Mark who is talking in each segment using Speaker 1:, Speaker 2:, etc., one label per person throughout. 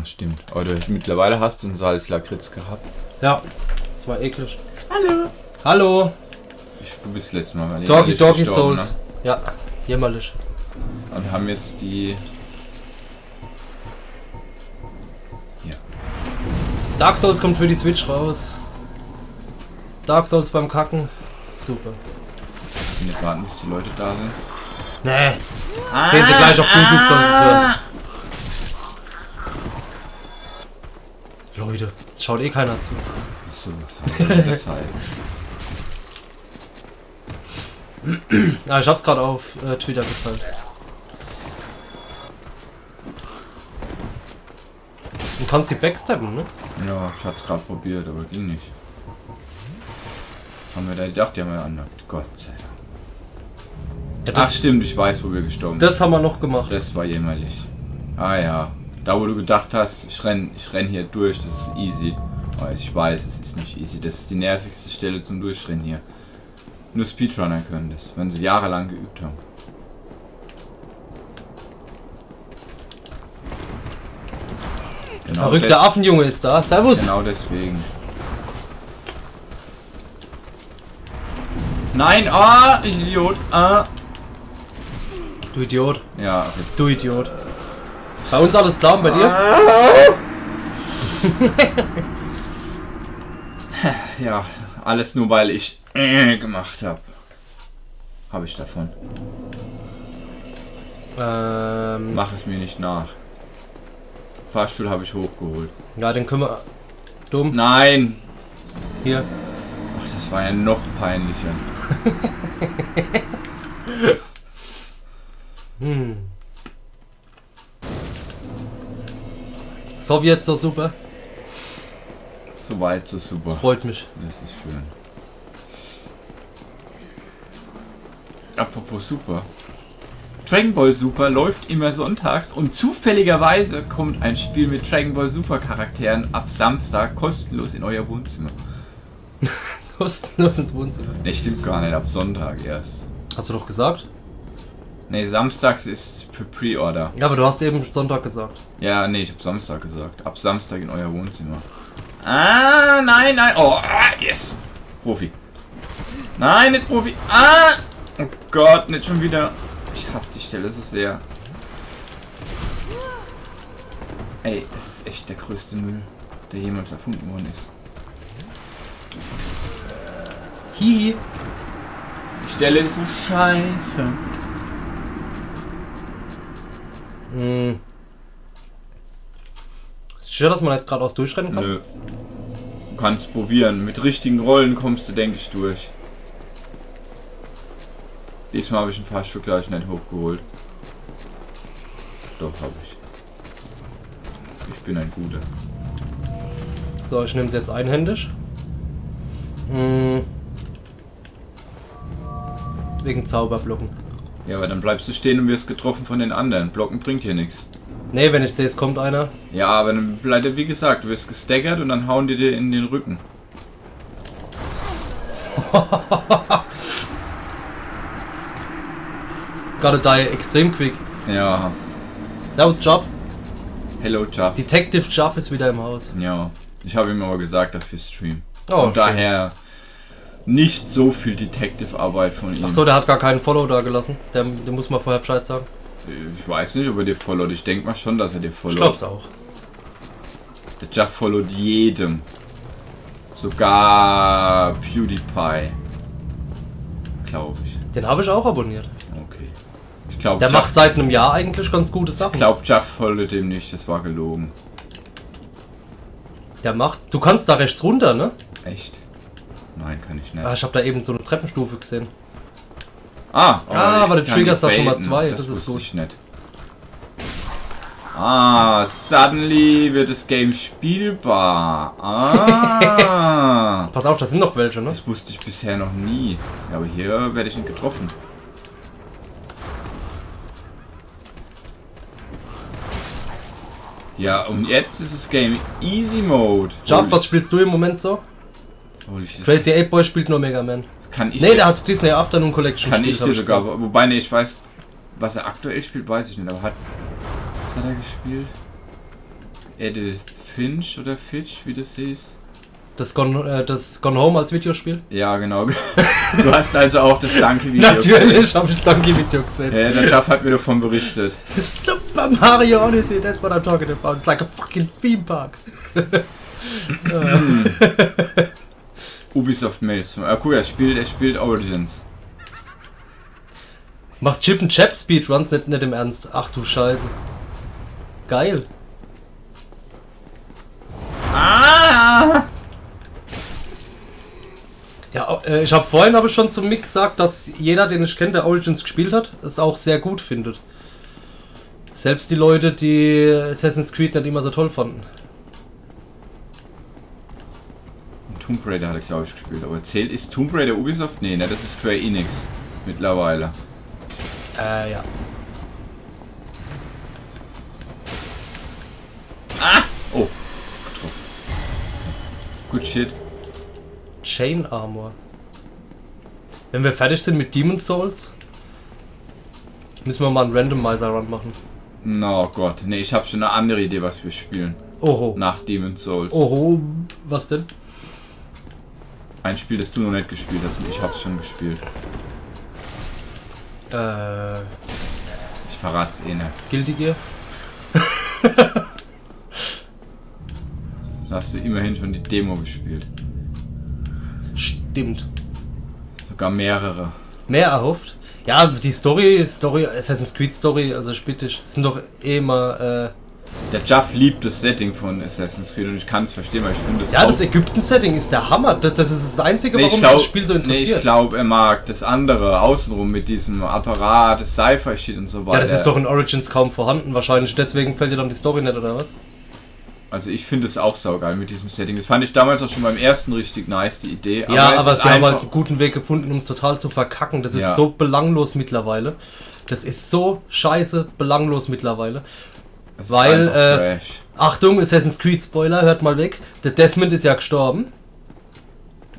Speaker 1: Ja, stimmt. Aber du, mittlerweile hast du einen Salz-Lakritz gehabt.
Speaker 2: Ja, das war eklig.
Speaker 1: Hallo.
Speaker 2: Hallo,
Speaker 1: Ich, du bist letztes Mal mal
Speaker 2: Doggy Doggy Souls. Ja, jämmerlich.
Speaker 1: Ne? Und haben jetzt die.
Speaker 2: Dark Souls kommt für die Switch raus. Dark Souls beim Kacken. Super.
Speaker 1: Ich will nicht warten, bis die Leute da sind.
Speaker 2: Nee, sehen Sie gleich auf YouTube, sonst es hören. Es schaut eh keiner zu.
Speaker 1: Achso, das heißt.
Speaker 2: Ah, ich hab's gerade auf äh, Twitter geteilt. Du kannst sie backstabben, ne?
Speaker 1: Ja, ich hat's gerade probiert, aber ging nicht. Haben wir da gedacht, die haben wir anlockt. Gott sei Dank.
Speaker 2: Ja,
Speaker 1: Ach stimmt, ich weiß, wo wir gestorben sind.
Speaker 2: das haben wir noch gemacht.
Speaker 1: Das war jämmerlich. Ah ja. Da wo du gedacht hast, ich renn, ich renn hier durch, das ist easy. Aber ich weiß, es ist nicht easy. Das ist die nervigste Stelle zum Durchrennen hier. Nur Speedrunner können das, wenn sie jahrelang geübt haben. Genau
Speaker 2: Verrückter Affenjunge ist da. Servus.
Speaker 1: Genau deswegen. Nein, ah, ich Idiot. Ah.
Speaker 2: Du Idiot.
Speaker 1: Ja, okay.
Speaker 2: Du Idiot. Bei uns alles klar und bei dir?
Speaker 1: Ja, alles nur weil ich äh, gemacht habe. Habe ich davon.
Speaker 2: Ähm,
Speaker 1: Mach es mir nicht nach. Fahrstuhl habe ich hochgeholt.
Speaker 2: ja, den können wir. Dumm.
Speaker 1: Nein!
Speaker 2: Hier.
Speaker 1: Ach, das war ja noch peinlicher.
Speaker 2: Hm. Sowjet so super.
Speaker 1: So weit, so super.
Speaker 2: Freut mich.
Speaker 1: Das ist schön. Apropos Super. Dragon Ball Super läuft immer sonntags und zufälligerweise kommt ein Spiel mit Dragon Ball Super Charakteren ab Samstag kostenlos in euer Wohnzimmer.
Speaker 2: Kostenlos ins Wohnzimmer.
Speaker 1: Ne, stimmt gar nicht, ab Sonntag erst.
Speaker 2: Hast du doch gesagt?
Speaker 1: Ne, samstags ist für Pre-Order.
Speaker 2: Ja, aber du hast eben Sonntag gesagt.
Speaker 1: Ja, nee, ich hab Samstag gesagt. Ab Samstag in euer Wohnzimmer. Ah, nein, nein. Oh, ah, yes. Profi. Nein, nicht Profi. Ah! Oh Gott, nicht schon wieder. Ich hasse die Stelle so sehr. Ey, es ist echt der größte Müll, der jemals erfunden worden ist.
Speaker 2: Hihi.
Speaker 1: Die Stelle ist so scheiße.
Speaker 2: Hm. Sicher, dass man nicht geradeaus durchrennen kann?
Speaker 1: Nö. Du kannst probieren. Mit richtigen Rollen kommst du, denke ich, durch. Diesmal habe ich ein Fahrstuhl gleich nicht hochgeholt. Doch, habe ich. Ich bin ein Guter.
Speaker 2: So, ich nehme es jetzt einhändig. Hm. Wegen Zauberblocken.
Speaker 1: Ja, aber dann bleibst du stehen und wirst getroffen von den anderen. Blocken bringt hier nichts.
Speaker 2: Nee, wenn ich sehe, es kommt einer.
Speaker 1: Ja, aber dann bleibt, wie gesagt, du wirst gestaggert und dann hauen die dir in den Rücken.
Speaker 2: Gotta die extrem quick.
Speaker 1: Ja.
Speaker 2: Servus, Jaff.
Speaker 1: Hello, Jeff.
Speaker 2: Detective Jaff ist wieder im Haus.
Speaker 1: Ja. Ich habe ihm aber gesagt, dass wir streamen.
Speaker 2: Oh,
Speaker 1: und daher nicht so viel Detective-Arbeit von ihm.
Speaker 2: Achso, der hat gar keinen Follow da gelassen. Der, dem muss man vorher Bescheid sagen.
Speaker 1: Ich weiß nicht, ob er dir followt. Ich denke mal schon, dass er dir followt.
Speaker 2: Ich glaub's auch.
Speaker 1: Der Jeff followt jedem. Sogar PewDiePie. Glaube ich.
Speaker 2: Den habe ich auch abonniert.
Speaker 1: Okay. Ich glaube,
Speaker 2: Der macht seit einem Jahr eigentlich ganz gute
Speaker 1: Ich
Speaker 2: Sachen.
Speaker 1: glaube, Jeff followt dem nicht. Das war gelogen.
Speaker 2: Der macht. Du kannst da rechts runter, ne?
Speaker 1: Echt? Nein, kann ich nicht.
Speaker 2: Ah, ich habe da eben so eine Treppenstufe gesehen.
Speaker 1: Ah,
Speaker 2: Ah,
Speaker 1: ich
Speaker 2: aber der
Speaker 1: kann
Speaker 2: Trigger ist da schon mal zwei, das ist
Speaker 1: wusste
Speaker 2: gut.
Speaker 1: Ich nicht. Ah, suddenly wird das Game spielbar. Ah.
Speaker 2: Pass auf, da sind noch welche, ne?
Speaker 1: das wusste ich bisher noch nie. Ja, aber hier werde ich nicht getroffen. Ja, und jetzt ist das Game Easy Mode. Holy-
Speaker 2: was spielst du im Moment so?
Speaker 1: Shit,
Speaker 2: Crazy 8 Boy spielt nur Mega Man.
Speaker 1: Das kann ich
Speaker 2: Nee, der hat Disney Afternoon Collection
Speaker 1: kann ich
Speaker 2: hab
Speaker 1: dir sogar.
Speaker 2: gesehen.
Speaker 1: Wobei, nee, ich weiß, was er aktuell spielt, weiß ich nicht. Aber hat. Was hat er gespielt? Edith Finch oder Fitch, wie das hieß.
Speaker 2: Das Gone, äh, das Gone Home als Videospiel?
Speaker 1: Ja, genau. Du hast also auch das Donkey-Video
Speaker 2: Natürlich habe ich das Donkey-Video gesehen.
Speaker 1: Ja, der Jeff hat mir davon berichtet.
Speaker 2: Super Mario Odyssey, that's what I'm talking about. It's like a fucking theme park.
Speaker 1: Ubisoft Mails. Ah, cool, er spielt, er spielt Origins.
Speaker 2: Machst Chip and Chap Speedruns nicht, nicht im Ernst. Ach du Scheiße. Geil.
Speaker 1: Ah!
Speaker 2: Ja, äh, ich habe vorhin aber schon zum Mick gesagt, dass jeder, den ich kenne, der Origins gespielt hat, es auch sehr gut findet. Selbst die Leute, die Assassin's Creed nicht immer so toll fanden.
Speaker 1: Tomb Raider hat er, glaube ich, gespielt. Aber zählt ist Tomb Raider Ubisoft? Nee, ne, das ist Square Enix. Mittlerweile.
Speaker 2: Äh, ja.
Speaker 1: Ah! Oh, getroffen. Good shit.
Speaker 2: Chain Armor. Wenn wir fertig sind mit Demon Souls, müssen wir mal einen Randomizer Run machen.
Speaker 1: No Gott, nee, ich habe schon eine andere Idee, was wir spielen.
Speaker 2: Oho.
Speaker 1: Nach Demon's Souls.
Speaker 2: Oho, was denn?
Speaker 1: Ein Spiel, das du noch nicht gespielt hast und ich hab's schon gespielt.
Speaker 2: Äh,
Speaker 1: Ich verrat's eh nicht.
Speaker 2: Guilty Gear?
Speaker 1: Da hast du immerhin schon die Demo gespielt.
Speaker 2: Stimmt.
Speaker 1: Sogar mehrere.
Speaker 2: Mehr erhofft? Ja, die Story, Story, Assassin's Creed Story, also spittisch, sind doch eh immer, äh,
Speaker 1: Der Jeff liebt das Setting von Assassin's Creed und ich kann es verstehen, weil ich finde das
Speaker 2: Ja, das Ägypten-Setting ist der Hammer. Das, das ist das Einzige,
Speaker 1: Nee,
Speaker 2: warum
Speaker 1: glaub,
Speaker 2: das Spiel so
Speaker 1: nee,
Speaker 2: interessiert.
Speaker 1: ich glaube, er mag das andere außenrum mit diesem Apparat, das Sci-Fi-Shit und so weiter.
Speaker 2: ja, das ist doch in Origins kaum vorhanden, wahrscheinlich. Deswegen fällt dir dann die Story nicht, oder was?
Speaker 1: Also ich finde es auch saugeil mit diesem Setting. Das fand ich damals auch schon beim ersten richtig nice, die Idee.
Speaker 2: ja,
Speaker 1: es
Speaker 2: aber sie haben halt einen guten Weg gefunden, um es total zu verkacken. Das ist
Speaker 1: Ja.
Speaker 2: so belanglos mittlerweile. Das ist so scheiße belanglos mittlerweile.
Speaker 1: Es
Speaker 2: weil, äh. Achtung, Assassin's Creed Spoiler, hört mal weg. Der Desmond ist ja gestorben.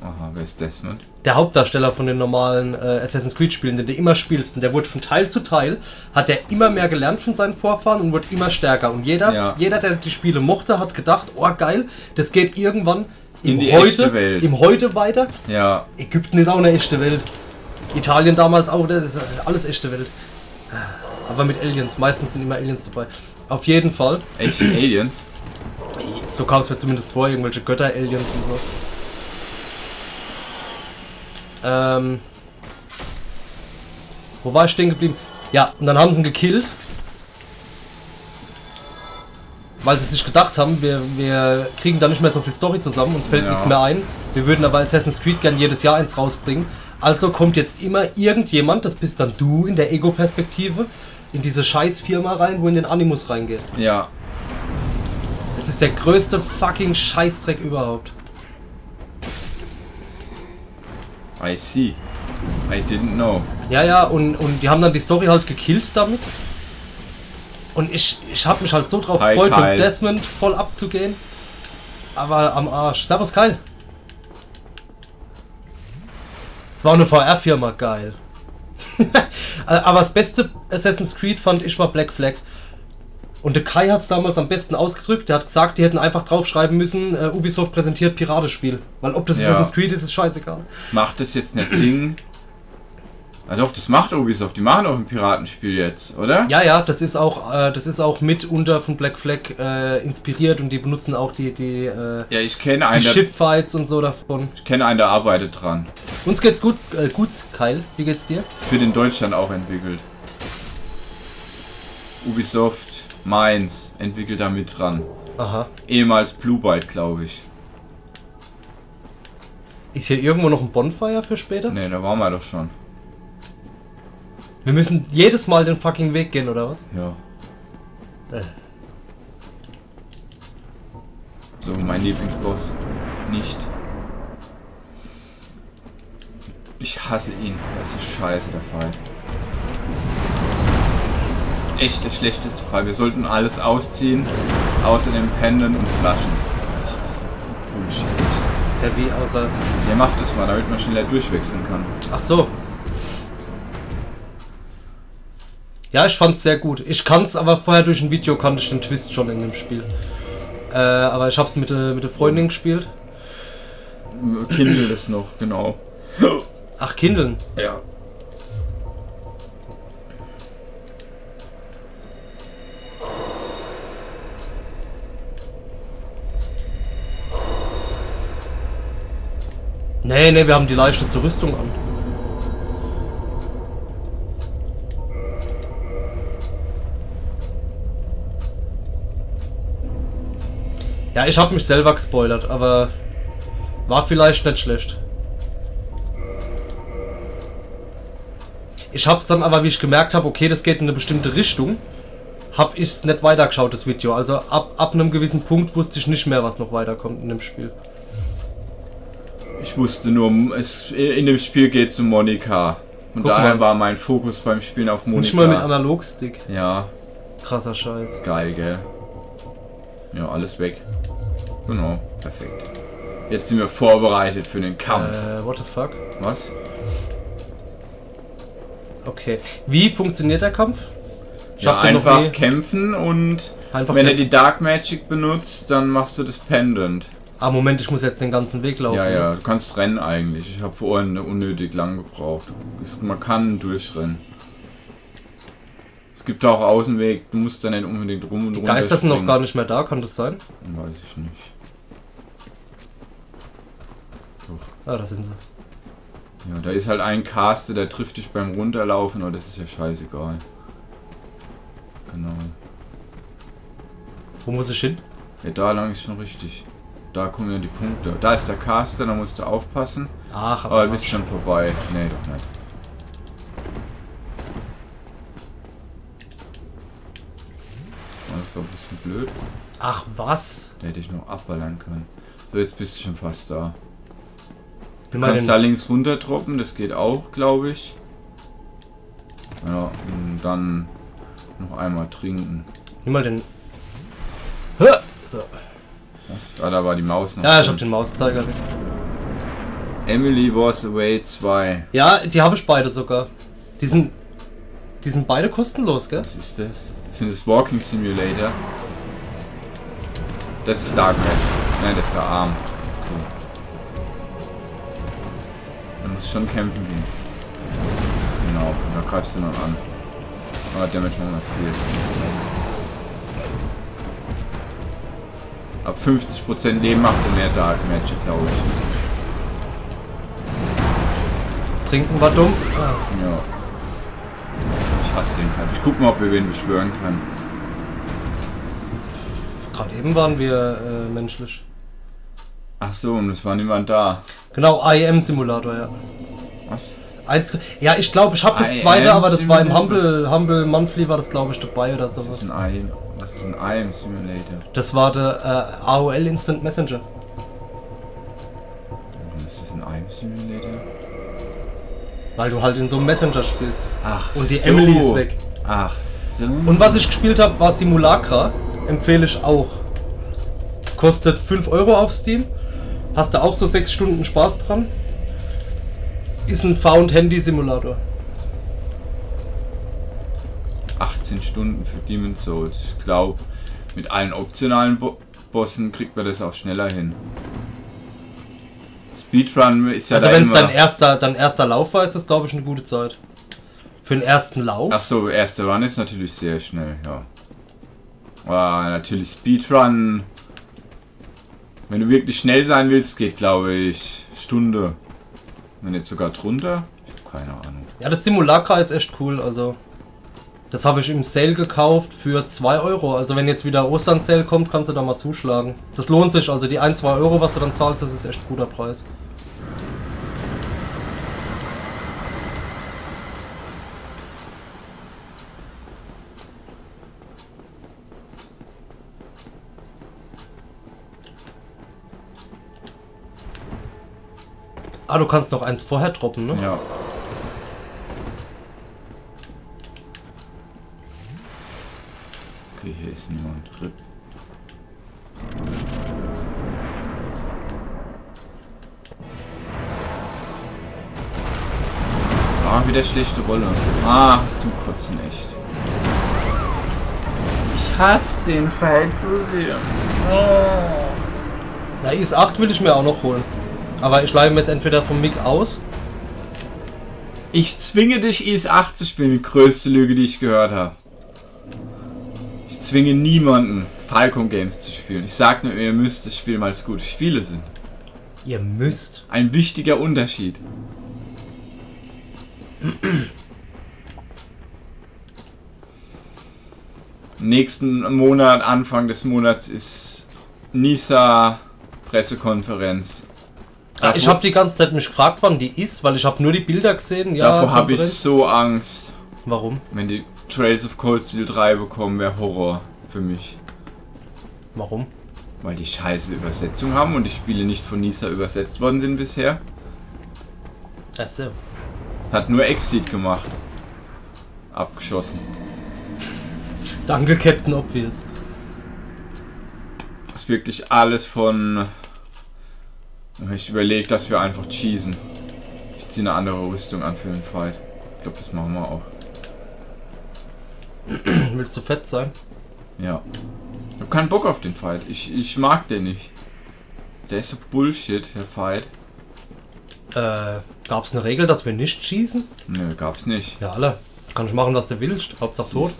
Speaker 1: Aha, wer ist Desmond?
Speaker 2: Der Hauptdarsteller von den normalen äh, Assassin's Creed Spielen, den du immer spielst, und der wurde von Teil zu Teil, hat er immer mehr gelernt von seinen Vorfahren und wurde immer stärker. Und jeder,
Speaker 1: Ja.
Speaker 2: jeder, der die Spiele mochte, hat gedacht, oh geil, das geht irgendwann
Speaker 1: In die
Speaker 2: heute,
Speaker 1: echte Welt.
Speaker 2: im heute weiter.
Speaker 1: Ja,
Speaker 2: Ägypten ist auch eine echte Welt. Italien damals auch, das ist alles echte Welt. Aber mit Aliens, meistens sind immer Aliens dabei. Auf jeden Fall.
Speaker 1: echte Aliens.
Speaker 2: So kam es mir zumindest vor, irgendwelche Götter-Aliens und so. Ähm. Wo war ich stehen geblieben? Ja, und dann haben sie ihn gekillt. Weil sie sich gedacht haben, wir, wir kriegen da nicht mehr so viel Story zusammen, uns fällt
Speaker 1: Ja.
Speaker 2: nichts mehr ein. Wir würden aber Assassin's Creed gern jedes Jahr eins rausbringen. Also kommt jetzt immer irgendjemand, das bist dann du in der Ego-Perspektive, in diese Scheißfirma rein, wo in den Animus reingeht.
Speaker 1: Ja,
Speaker 2: Das ist der größte fucking Scheißdreck überhaupt.
Speaker 1: I see. I didn't know.
Speaker 2: Ja, ja, und, und die haben dann die Story halt gekillt damit. Und ich, ich hab mich halt so drauf gefreut, mit Desmond voll abzugehen. Aber am Arsch. Servus Kyle. Es war eine VR-Firma, geil. Aber das beste Assassin's Creed fand ich war Black Flag. Und der Kai hat es damals am besten ausgedrückt. Der hat gesagt, die hätten einfach draufschreiben müssen, äh, Ubisoft präsentiert Piratespiel. Weil ob das
Speaker 1: Ja.
Speaker 2: Assassin's Creed ist, ist scheißegal.
Speaker 1: Macht das jetzt nicht Ding? Ah doch, das macht Ubisoft. Die machen auch ein Piratenspiel jetzt, oder?
Speaker 2: Ja, ja, das ist auch, äh, das ist auch mitunter von Black Flag äh, inspiriert und die benutzen auch die, die, äh,
Speaker 1: Ja, ich kenne einen, der,
Speaker 2: Schifffights und so davon.
Speaker 1: ich kenne einen, der arbeitet dran.
Speaker 2: Uns geht's gut, äh, gut, Kyle. Wie geht's dir?
Speaker 1: Es wird in Deutschland auch entwickelt. Ubisoft Mainz entwickelt da mit dran.
Speaker 2: Aha.
Speaker 1: Ehemals Blue Byte, glaube ich.
Speaker 2: Ist hier irgendwo noch ein Bonfire für später?
Speaker 1: Ne, da waren wir doch schon.
Speaker 2: Wir müssen jedes Mal den fucking Weg gehen, oder was?
Speaker 1: Ja.
Speaker 2: Äh.
Speaker 1: So, mein Lieblingsboss. Nicht. Ich hasse ihn. Er ist so scheiße, der Fall. Das ist echt der schlechteste Fall. Wir sollten alles ausziehen, außer dem Pendant und Flaschen. Ach, das ist Bullshit.
Speaker 2: Ja, wie außer.
Speaker 1: Der macht es mal, damit man schneller durchwechseln kann.
Speaker 2: Ach so. Ja, ich fand's sehr gut. Ich kann's, aber vorher durch ein Video kannte ich den Twist schon in dem Spiel. Äh, aber ich hab's mit der mit der Freundin gespielt.
Speaker 1: Kindle das noch, genau.
Speaker 2: Ach, Kindeln.
Speaker 1: Ja.
Speaker 2: Nee, nee, wir haben die leichteste Rüstung an. Ja, ich habe mich selber gespoilert, aber war vielleicht nicht schlecht. Ich hab's dann aber, wie ich gemerkt habe, okay, das geht in eine bestimmte Richtung, hab ich's nicht weitergeschaut, das Video. Also ab, ab einem gewissen Punkt wusste ich nicht mehr, was noch weiterkommt in dem Spiel.
Speaker 1: Ich wusste nur, es, in dem Spiel geht es um Monika. Und
Speaker 2: Guck
Speaker 1: daher
Speaker 2: mal.
Speaker 1: war mein Fokus beim Spielen auf Monika.
Speaker 2: Nicht mal mit Analogstick.
Speaker 1: Ja,
Speaker 2: Krasser Scheiß.
Speaker 1: geil, gell? Ja, alles weg. Genau, perfekt. Jetzt sind wir vorbereitet für den Kampf.
Speaker 2: Äh, what the fuck?
Speaker 1: Was?
Speaker 2: Okay. Wie funktioniert der Kampf? Ich
Speaker 1: Ja, einfach kämpfen und
Speaker 2: Einfach
Speaker 1: wenn er
Speaker 2: kämpfen.
Speaker 1: die Dark Magic benutzt, dann machst du das Pendant.
Speaker 2: Ah, Moment, ich muss jetzt den ganzen Weg laufen.
Speaker 1: Ja, ja, du kannst rennen eigentlich. Ich habe vorhin unnötig lang gebraucht. Man kann durchrennen. Es gibt auch Außenweg, du musst da nicht unbedingt rum und
Speaker 2: Die
Speaker 1: runter
Speaker 2: Geister sind noch gar nicht mehr da, kann das sein?
Speaker 1: Weiß ich nicht.
Speaker 2: Ah, da sind sie.
Speaker 1: Ja, da ist halt ein Caster, der trifft dich beim Runterlaufen, aber das ist ja scheißegal. Genau.
Speaker 2: Wo muss ich hin?
Speaker 1: Ja, da lang ist schon richtig. Da kommen ja die Punkte. Da ist der Caster, da musst du aufpassen.
Speaker 2: Ach,
Speaker 1: Aber du bist schon vorbei. Nee, doch nicht. Oh, das war ein bisschen blöd.
Speaker 2: Ach, was?
Speaker 1: Da hätte ich noch abballern können. So, jetzt bist du schon fast da. Du kannst da links runter droppen, das geht auch, glaube ich. Ja, und dann noch einmal trinken.
Speaker 2: Nimm mal den. So.
Speaker 1: Was? Ah, da war die Maus noch.
Speaker 2: Ja, ich
Speaker 1: drin.
Speaker 2: hab den Mauszeiger weg.
Speaker 1: Emily Was Away 2.
Speaker 2: Ja, die habe ich beide sogar. Die sind. Die sind beide kostenlos, gell?
Speaker 1: Was ist das? Sind das Walking Simulator? Das ist Dark Magic. Nein, das ist der Arm. Muss schon kämpfen gehen. Genau, da greifst du dann an. Aber Damage manchmal fehlt. Ab 50% Leben macht er mehr Dark Magic, glaube ich.
Speaker 2: Trinken war dumm.
Speaker 1: Ja. Ich hasse den Fall. Ich guck mal, ob wir wen beschwören können.
Speaker 2: Gerade eben waren wir äh, menschlich.
Speaker 1: Ach so, und es war niemand da.
Speaker 2: Genau, IM-Simulator, ja.
Speaker 1: Was?
Speaker 2: Eins, ja, ich glaube, ich habe das
Speaker 1: IM
Speaker 2: zweite, aber das war im
Speaker 1: Simulator.
Speaker 2: Humble, Humble Monthly, war das glaube ich dabei oder
Speaker 1: Was ist
Speaker 2: sowas.
Speaker 1: ein IM? Was ist ein IM Simulator?
Speaker 2: Das war der äh, AOL Instant Messenger.
Speaker 1: Was ist ein IM Simulator?
Speaker 2: Weil du halt in so einem Messenger spielst.
Speaker 1: Ach
Speaker 2: Und die
Speaker 1: so.
Speaker 2: Emily ist weg.
Speaker 1: Ach so.
Speaker 2: Und was ich gespielt habe, war Simulacra. Empfehle ich auch. Kostet 5 Euro auf Steam. Hast du auch so 6 Stunden Spaß dran. Ist ein Found-Handy-Simulator.
Speaker 1: 18 Stunden für Demon's Souls. Ich glaube, mit allen optionalen Bo Bossen kriegt man das auch schneller hin. Speedrun ist ja
Speaker 2: also
Speaker 1: da
Speaker 2: wenn es dein erster, dein erster Lauf war, ist das glaube ich eine gute Zeit. Für den ersten Lauf.
Speaker 1: Ach so, erster Run ist natürlich sehr schnell, ja. Aber natürlich Speedrun. Wenn du wirklich schnell sein willst, geht glaube ich Stunde. Wenn jetzt sogar drunter. Keine Ahnung.
Speaker 2: Ja, das Simulacra ist echt cool. Also, das habe ich im Sale gekauft für 2 Euro. Also, wenn jetzt wieder Ostern-Sale kommt, kannst du da mal zuschlagen. Das lohnt sich. Also, die 1, 2 Euro, was du dann zahlst, das ist echt ein guter Preis. Ah, du kannst noch eins vorher droppen, ne?
Speaker 1: Ja. Okay, hier ist niemand. RIP. Ah, wieder schlechte Rolle. Ah, hast du kotzen echt.
Speaker 2: Ich
Speaker 1: hasse den Fight so sehr.
Speaker 2: Na, Is 8 will ich mir auch noch holen. Aber ich mir jetzt entweder vom Mick aus.
Speaker 1: Ich zwinge dich, IS-8 zu spielen. Die größte Lüge, die ich gehört habe. Ich zwinge niemanden, Falcon Games zu spielen. Ich sag nur, ihr müsst es spielen, weil es gute Spiele sind.
Speaker 2: Ihr müsst.
Speaker 1: Ein wichtiger Unterschied. Nächsten Monat, Anfang des Monats ist Nisa Pressekonferenz.
Speaker 2: Ah, ich habe die ganze Zeit mich gefragt, wann die ist, weil ich habe nur die Bilder gesehen. Ja,
Speaker 1: davor habe ich so Angst.
Speaker 2: Warum?
Speaker 1: Wenn die Trails of Cold Steel 3 bekommen, wäre Horror für mich.
Speaker 2: Warum?
Speaker 1: Weil die scheiße Übersetzung haben und die Spiele nicht von Nisa übersetzt worden sind bisher.
Speaker 2: Achso.
Speaker 1: Hat nur Exit gemacht. Abgeschossen.
Speaker 2: Danke, Captain Obvious.
Speaker 1: ist wirklich alles von. Ich überlege, dass wir einfach cheesen. Ich ziehe eine andere Rüstung an für den Fight. Ich glaube, das machen wir auch.
Speaker 2: Willst du fett sein?
Speaker 1: Ja. Ich habe keinen Bock auf den Fight. Ich, ich mag den nicht. Der ist so Bullshit, der Fight.
Speaker 2: Äh, gab es eine Regel, dass wir nicht schießen?
Speaker 1: Nö, gab's nicht.
Speaker 2: Ja, alle. Kann ich machen, was du willst. Hauptsache tot.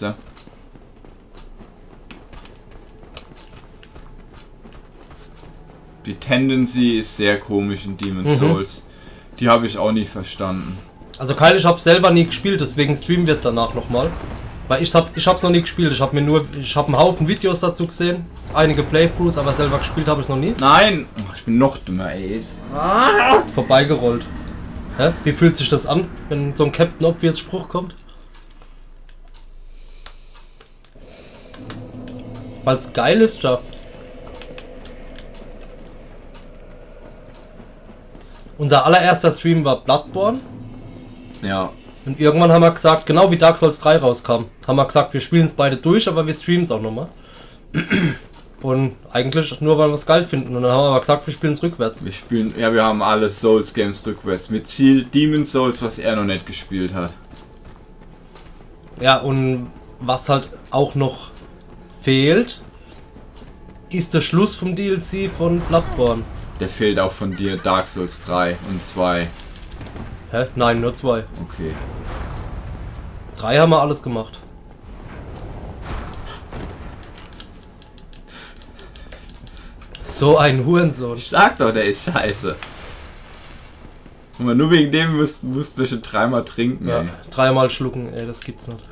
Speaker 1: Die Tendency ist sehr komisch in Demon's
Speaker 2: Mhm.
Speaker 1: Souls. Die habe ich auch nie verstanden.
Speaker 2: Also Kyle, ich habe selber nie gespielt, deswegen streamen wir es danach nochmal. Weil ich hab, ich hab's noch nie gespielt. Ich habe mir nur, ich habe einen Haufen Videos dazu gesehen, einige Playthroughs, aber selber gespielt habe ich noch nie.
Speaker 1: Nein! Oh, ich bin noch dümmer, ey.
Speaker 2: Vorbeigerollt. Hä? Wie fühlt sich das an, wenn so ein Captain Obvious Spruch kommt? Weil's geil ist, Jaff. Unser allererster Stream war Bloodborne.
Speaker 1: Ja.
Speaker 2: Und irgendwann haben wir gesagt, genau wie Dark Souls 3 rauskam, haben wir gesagt, wir spielen es beide durch, aber wir streamen es auch nochmal. Und eigentlich nur, weil wir es geil finden. Und dann haben wir aber gesagt, wir spielen es rückwärts.
Speaker 1: Wir spielen, ja, wir haben alle Souls Games rückwärts. Mit Ziel Demon's Souls, was er noch nicht gespielt hat.
Speaker 2: Ja, und was halt auch noch fehlt, ist der Schluss vom DLC von Bloodborne.
Speaker 1: Der fehlt auch von dir Dark Souls 3 und 2.
Speaker 2: Hä? Nein, nur zwei.
Speaker 1: Okay.
Speaker 2: Drei haben wir alles gemacht. So ein Hurensohn.
Speaker 1: Ich sag doch, der ist scheiße. Guck mal, nur wegen dem musst, musst wir schon dreimal trinken,
Speaker 2: Ja,
Speaker 1: ey.
Speaker 2: dreimal schlucken, ey, das gibt's nicht.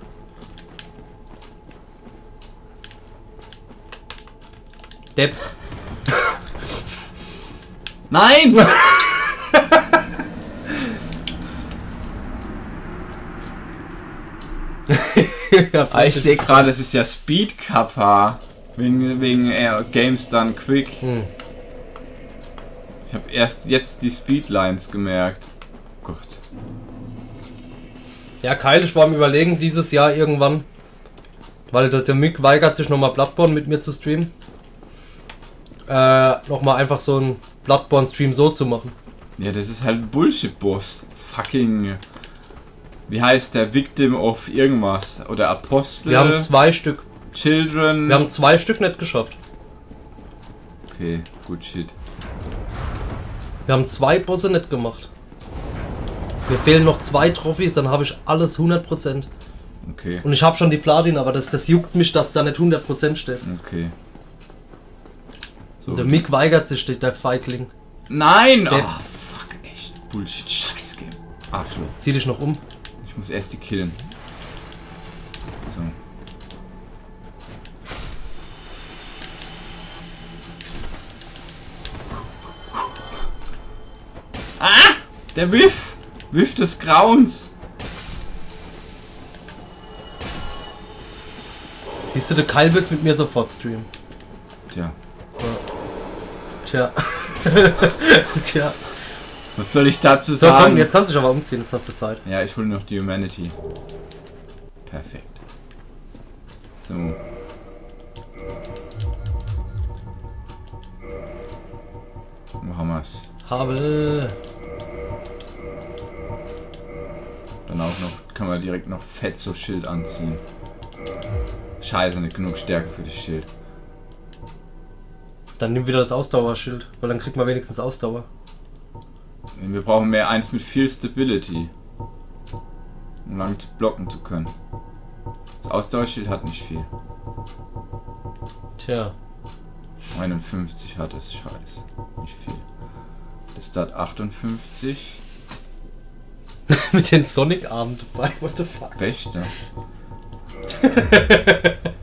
Speaker 2: Depp.
Speaker 1: Nein! Ah, ich sehe gerade, es ist ja Speed Kappa. Wegen, wegen äh, Games Done Quick.
Speaker 2: Hm.
Speaker 1: Ich habe erst jetzt die Speedlines gemerkt. Gott.
Speaker 2: Ja, Kyle, ich war am überlegen, dieses Jahr irgendwann, weil der, der Mick weigert sich nochmal Bloodborne mit mir zu streamen, äh, nochmal einfach so einen Bloodborne-Stream so zu machen.
Speaker 1: Ja, das ist halt ein Bullshit-Boss. Fucking. Wie heißt der? Victim of irgendwas. Oder Apostel.
Speaker 2: Wir haben zwei Stück.
Speaker 1: Children.
Speaker 2: Wir haben zwei Stück nicht geschafft.
Speaker 1: okay, gut shit.
Speaker 2: Wir haben zwei Bosse nicht gemacht. Mir fehlen noch zwei Trophys, dann habe ich alles 100%.
Speaker 1: Okay,
Speaker 2: Und ich habe schon die Platin, aber das, das juckt mich, dass da nicht 100% steht.
Speaker 1: okay. So.
Speaker 2: Und der Mick weigert sich, steht der Feigling.
Speaker 1: Nein!
Speaker 2: Der-
Speaker 1: Ah, fuck, echt. Bullshit, scheiß Game. Arschloch.
Speaker 2: Zieh dich noch um.
Speaker 1: Ich muss erst die killen. So. Ah! Der Whiff! Whiff des Grauens!
Speaker 2: Siehst du, der Kyle wird's mit mir sofort streamen.
Speaker 1: Tja,
Speaker 2: Tja. Tja.
Speaker 1: was soll ich dazu
Speaker 2: So,
Speaker 1: sagen?
Speaker 2: komm, jetzt kannst du dich aber umziehen, jetzt hast du Zeit.
Speaker 1: Ja, ich hole noch die Humanity. Perfekt. So. Wo haben wir's?
Speaker 2: Habel.
Speaker 1: Dann auch noch, kann man direkt noch Fett so Schild anziehen. Scheiße, nicht genug Stärke für das Schild.
Speaker 2: Dann nimm wieder das Ausdauerschild, weil dann kriegt man wenigstens Ausdauer.
Speaker 1: Wir brauchen mehr eins mit viel Stability. Um lang blocken zu können. Das Ausdauerschild hat nicht viel.
Speaker 2: Tja.
Speaker 1: 51 hat es, scheiße. Nicht viel. Das hat 58.
Speaker 2: Mit den Sonic-Armen dabei, what the fuck?
Speaker 1: Wächter.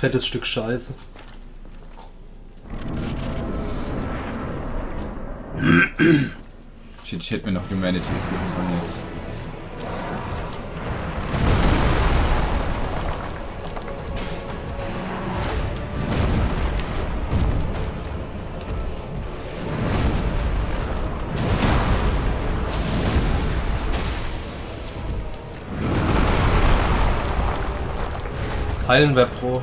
Speaker 2: Fettes Stück Scheiße.
Speaker 1: Shit, ich hätte mir noch Humanity equippen sollen jetzt.
Speaker 2: Heilen wäre pro.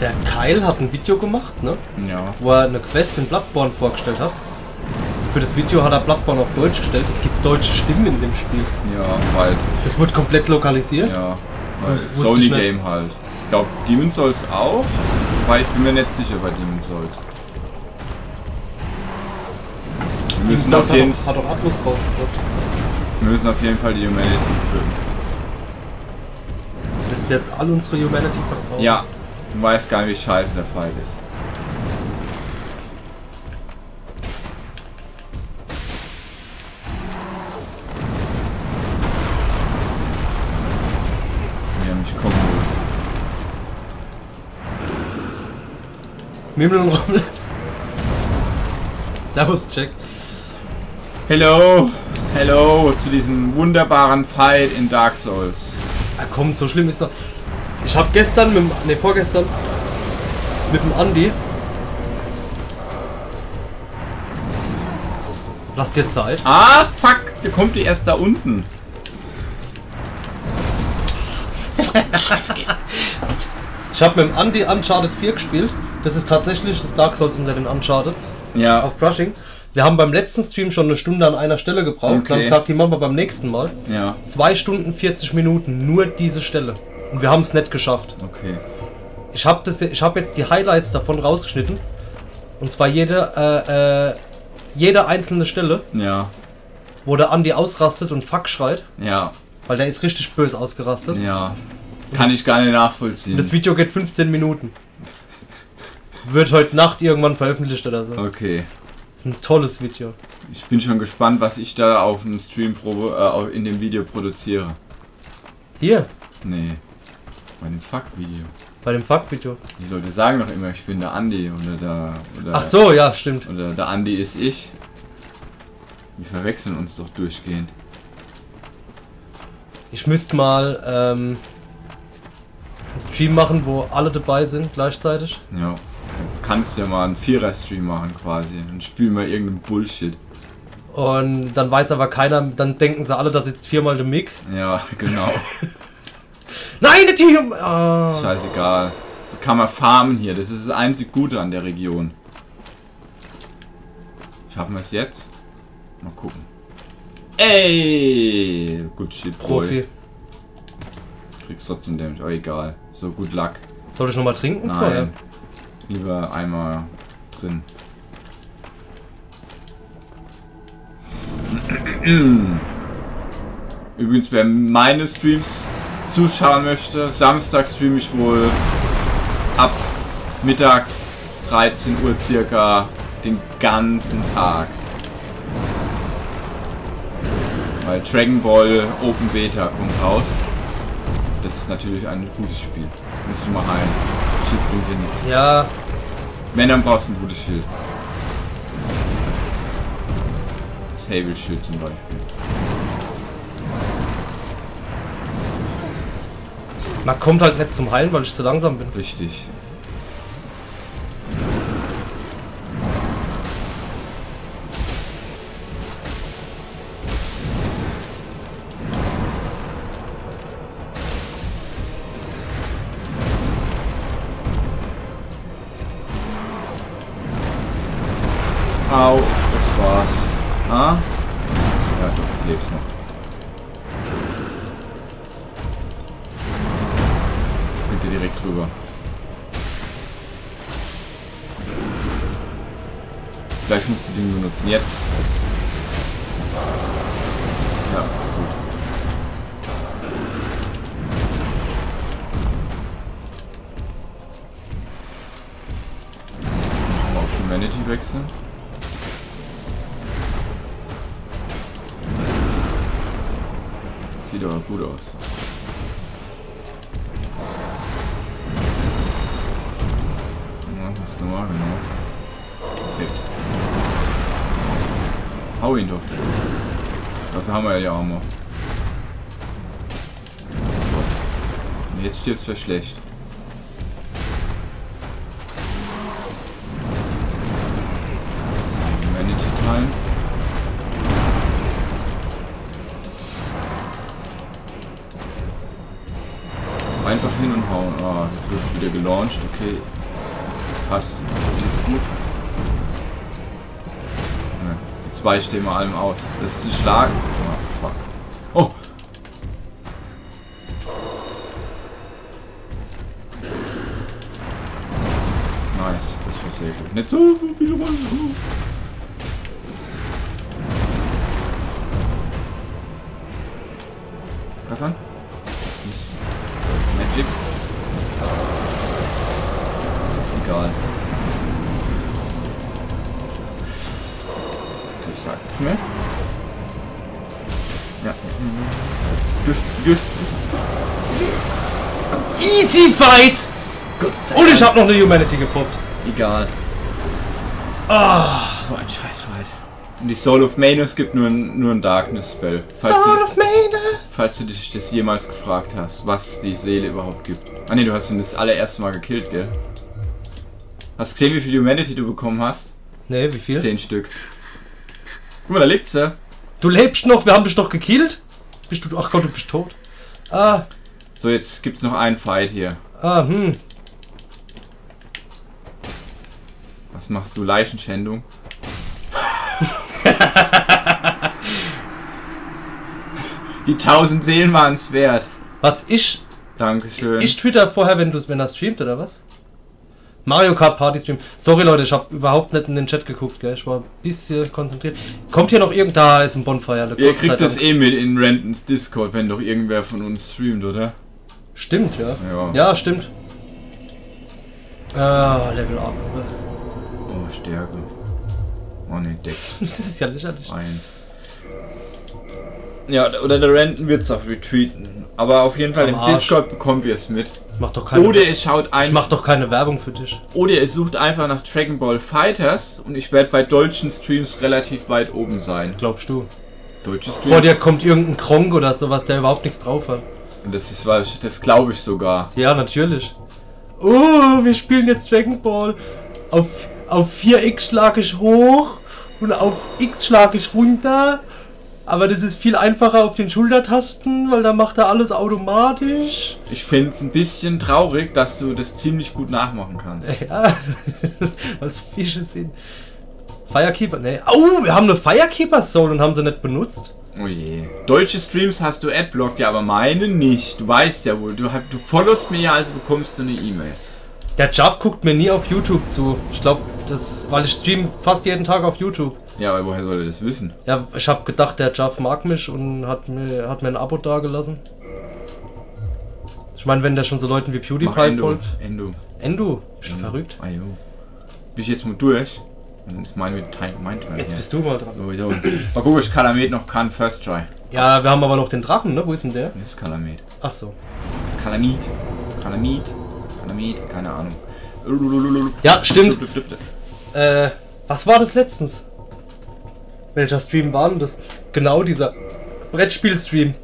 Speaker 2: Der Kyle hat ein Video gemacht, ne?
Speaker 1: Ja.
Speaker 2: Wo er eine Quest in Bloodborne vorgestellt hat. Für das Video hat er Bloodborne auf Deutsch gestellt. Es gibt deutsche Stimmen in dem Spiel.
Speaker 1: Ja, weil.
Speaker 2: Das wurde komplett lokalisiert.
Speaker 1: Ja. Weil
Speaker 2: ich
Speaker 1: Sony. Game halt. Ich glaube, Demon's Souls auch. Weil ich bin mir nicht sicher bei Demon's Souls. Wir
Speaker 2: Die
Speaker 1: müssen,
Speaker 2: Souls
Speaker 1: auf
Speaker 2: hat,
Speaker 1: jeden,
Speaker 2: auch, hat auch Abrus rausgebracht.
Speaker 1: wir müssen auf jeden Fall die Humanity equippen.
Speaker 2: Willst du jetzt all unsere Humanity verkaufen?
Speaker 1: Ja. Du weißt gar nicht, wie scheiße der Fall ist. Die haben mich kommen.
Speaker 2: Mimmel und Rommel. Servus, Jack.
Speaker 1: Hello, hello zu diesem wunderbaren Fight in Dark Souls.
Speaker 2: Ah, komm, so schlimm ist doch. Ich hab gestern mit dem, ne, vorgestern mit dem Andi. Lass dir Zeit.
Speaker 1: Ah, fuck, der kommt die erst da unten.
Speaker 2: Ich hab mit dem Andi Uncharted 4 gespielt. Das ist tatsächlich das Dark Souls unter den Uncharted
Speaker 1: Ja,
Speaker 2: auf Brushing. Wir haben beim letzten Stream schon eine Stunde an einer Stelle gebraucht.
Speaker 1: Okay.
Speaker 2: Dann gesagt, die machen wir beim nächsten Mal.
Speaker 1: ja,
Speaker 2: Zwei Stunden 40 Minuten, nur diese Stelle. Und wir haben es nicht geschafft.
Speaker 1: okay.
Speaker 2: Ich habe das, ich habe jetzt die Highlights davon rausgeschnitten. Und zwar jede, äh, äh, jede einzelne Stelle,
Speaker 1: Ja,
Speaker 2: wo der Andi ausrastet und Fuck schreit,
Speaker 1: ja,
Speaker 2: weil der ist richtig böse ausgerastet.
Speaker 1: ja. Kann ich gar nicht nachvollziehen.
Speaker 2: Und das Video geht 15 Minuten. Wird heute Nacht irgendwann veröffentlicht oder so.
Speaker 1: Okay.
Speaker 2: Das ist ein tolles Video.
Speaker 1: Ich bin schon gespannt, was ich da auf dem Stream pro, äh, in dem Video produziere.
Speaker 2: Hier,
Speaker 1: Nee. Bei dem Fuck-Video.
Speaker 2: bei dem Fuck-Video.
Speaker 1: Die Leute sagen doch immer, ich bin der Andi oder der. Oder,
Speaker 2: Ach so, ja, stimmt.
Speaker 1: Oder der Andi ist ich. Wir verwechseln uns doch durchgehend.
Speaker 2: Ich müsste mal ähm, einen Stream machen, wo alle dabei sind gleichzeitig.
Speaker 1: Ja. Du kannst ja mal einen Vierer-Stream machen quasi. Dann spielen wir irgendeinen Bullshit.
Speaker 2: Und dann weiß aber keiner, dann denken sie alle, da sitzt viermal der Mick.
Speaker 1: Ja, genau.
Speaker 2: Nein, der! Ah.
Speaker 1: Ist scheißegal. Da kann man farmen hier. Das ist das einzig Gute an der Region. Schaffen wir es jetzt? Mal gucken. Ey! Gut shit, Boy.
Speaker 2: Profi.
Speaker 1: Kriegst trotzdem Damage. Oh, egal. So, gut Luck.
Speaker 2: Soll ich noch mal trinken?
Speaker 1: Nein. Lieber einmal drin. Übrigens, wer meine Streams zuschauen möchte, Samstag streame ich wohl ab mittags 13 Uhr circa den ganzen Tag. Weil Dragon Ball Open Beta kommt raus. Das ist natürlich ein gutes Spiel. Musst du mal heilen. Schild bringt dir nichts.
Speaker 2: Ja,
Speaker 1: Männern brauchst du ein gutes Schild. Das Hable-Schild zum Beispiel.
Speaker 2: Man kommt halt nicht zum Heilen, weil ich zu langsam bin.
Speaker 1: Richtig. Jetzt stirbst du schlecht. Humanity Time. Einfach hin und hauen. Ah, jetzt wird wieder gelauncht. Okay. Passt. Das ist gut. Die zwei stehen wir allem aus. Das ist ein Schlag. Nicht so viele Runden. Nicht. Magic? Egal. Okay, ich sag nichts mehr. Ja.
Speaker 2: Easy Fight! Und ich hab noch eine Humanity gepoppt.
Speaker 1: Egal.
Speaker 2: Ah,
Speaker 1: So ein Scheißfight. Und die Soul of Manus gibt nur ein, nur ein Darkness Spell. Falls
Speaker 2: Soul
Speaker 1: du,
Speaker 2: of Manus!
Speaker 1: falls du dich das jemals gefragt hast, was die Seele überhaupt gibt. Ah ne, du hast ihn das allererste Mal gekillt, gell? Hast du gesehen, wie viel Humanity du bekommen hast?
Speaker 2: Ne, wie viel?
Speaker 1: Zehn Stück. Guck mal, da liegt sie.
Speaker 2: Du lebst noch, wir haben dich doch gekillt. Bist du, ach Gott, du bist tot. Ah,
Speaker 1: So, jetzt gibt's noch einen Fight hier.
Speaker 2: ah, hm.
Speaker 1: Was machst du? Leichenschändung? Die 1000 Seelen waren es wert.
Speaker 2: Was ich,
Speaker 1: Dankeschön.
Speaker 2: ich twitter vorher, wenn du wenn er streamt, oder was? Mario Kart Party Stream. Sorry Leute, ich habe überhaupt nicht in den Chat geguckt, gell? Ich war ein bisschen konzentriert. Kommt hier noch irgend da ist ein Bonfire.
Speaker 1: Ihr kriegt das eh mit in Rentons Discord, wenn doch irgendwer von uns streamt, oder?
Speaker 2: Stimmt, ja.
Speaker 1: Ja.
Speaker 2: Ja, stimmt. Ah, Level up.
Speaker 1: Oh, Stärke. Oh ne, Dex
Speaker 2: Das ist ja lächerlich.
Speaker 1: 1. Ja, oder der Renton wird's auch retweeten. Aber auf jeden Fall
Speaker 2: Am
Speaker 1: im
Speaker 2: Arsch.
Speaker 1: Discord bekommt ihr es mit.
Speaker 2: Mach doch keine
Speaker 1: Oder ihr schaut
Speaker 2: Ich
Speaker 1: ein,
Speaker 2: mach doch keine Werbung für dich.
Speaker 1: oder ihr sucht einfach nach Dragon Ball Fighters und ich werde bei deutschen Streams relativ weit oben sein.
Speaker 2: Glaubst du?
Speaker 1: Deutsche
Speaker 2: Vor
Speaker 1: Streams.
Speaker 2: dir kommt irgendein Kronk oder sowas, der überhaupt nichts drauf hat.
Speaker 1: Das ist was, das glaube ich sogar.
Speaker 2: Ja, natürlich. Oh, wir spielen jetzt Dragon Ball. Auf, auf 4x schlage ich hoch und auf X schlage ich runter. Aber das ist viel einfacher auf den Schultertasten, weil da macht er alles automatisch.
Speaker 1: Ich finde es ein bisschen traurig, dass du das ziemlich gut nachmachen kannst.
Speaker 2: Ja, weil es Fische sind. Firekeeper, ne. Oh, wir haben eine Firekeeper Soul und haben sie nicht benutzt.
Speaker 1: Oh je. Deutsche Streams hast du Adblock, ja, aber meine nicht. Du weißt ja wohl, du, du followst mir ja, also bekommst du eine E-Mail.
Speaker 2: Der Jaff guckt mir nie auf YouTube zu. Ich glaube, das, weil ich stream fast jeden Tag auf YouTube.
Speaker 1: Ja, aber woher soll er das wissen?
Speaker 2: Ja, ich habe gedacht, der Jaff mag mich und hat mir, hat mir ein Abo dagelassen. Ich meine, wenn der schon so Leuten wie
Speaker 1: Mach
Speaker 2: PewDiePie
Speaker 1: Endo.
Speaker 2: folgt.
Speaker 1: Endo.
Speaker 2: Endo, bist du verrückt?
Speaker 1: Ah, jo. Bin ich jetzt mal durch? Dann ist mein mein Turn.
Speaker 2: Jetzt
Speaker 1: hier.
Speaker 2: bist du mal dran.
Speaker 1: So, so. Mal gucken, ich Kalamet noch kann. First try.
Speaker 2: Ja, wir haben aber noch den Drachen, ne? Wo ist denn der?
Speaker 1: Das ist Kalamet.
Speaker 2: Ach so.
Speaker 1: Kalamit. Kalamit. Kalamit. Keine Ahnung.
Speaker 2: Ja, stimmt. Äh, was war das letztens? Welcher Stream war denn das? Genau dieser Brettspiel-Stream.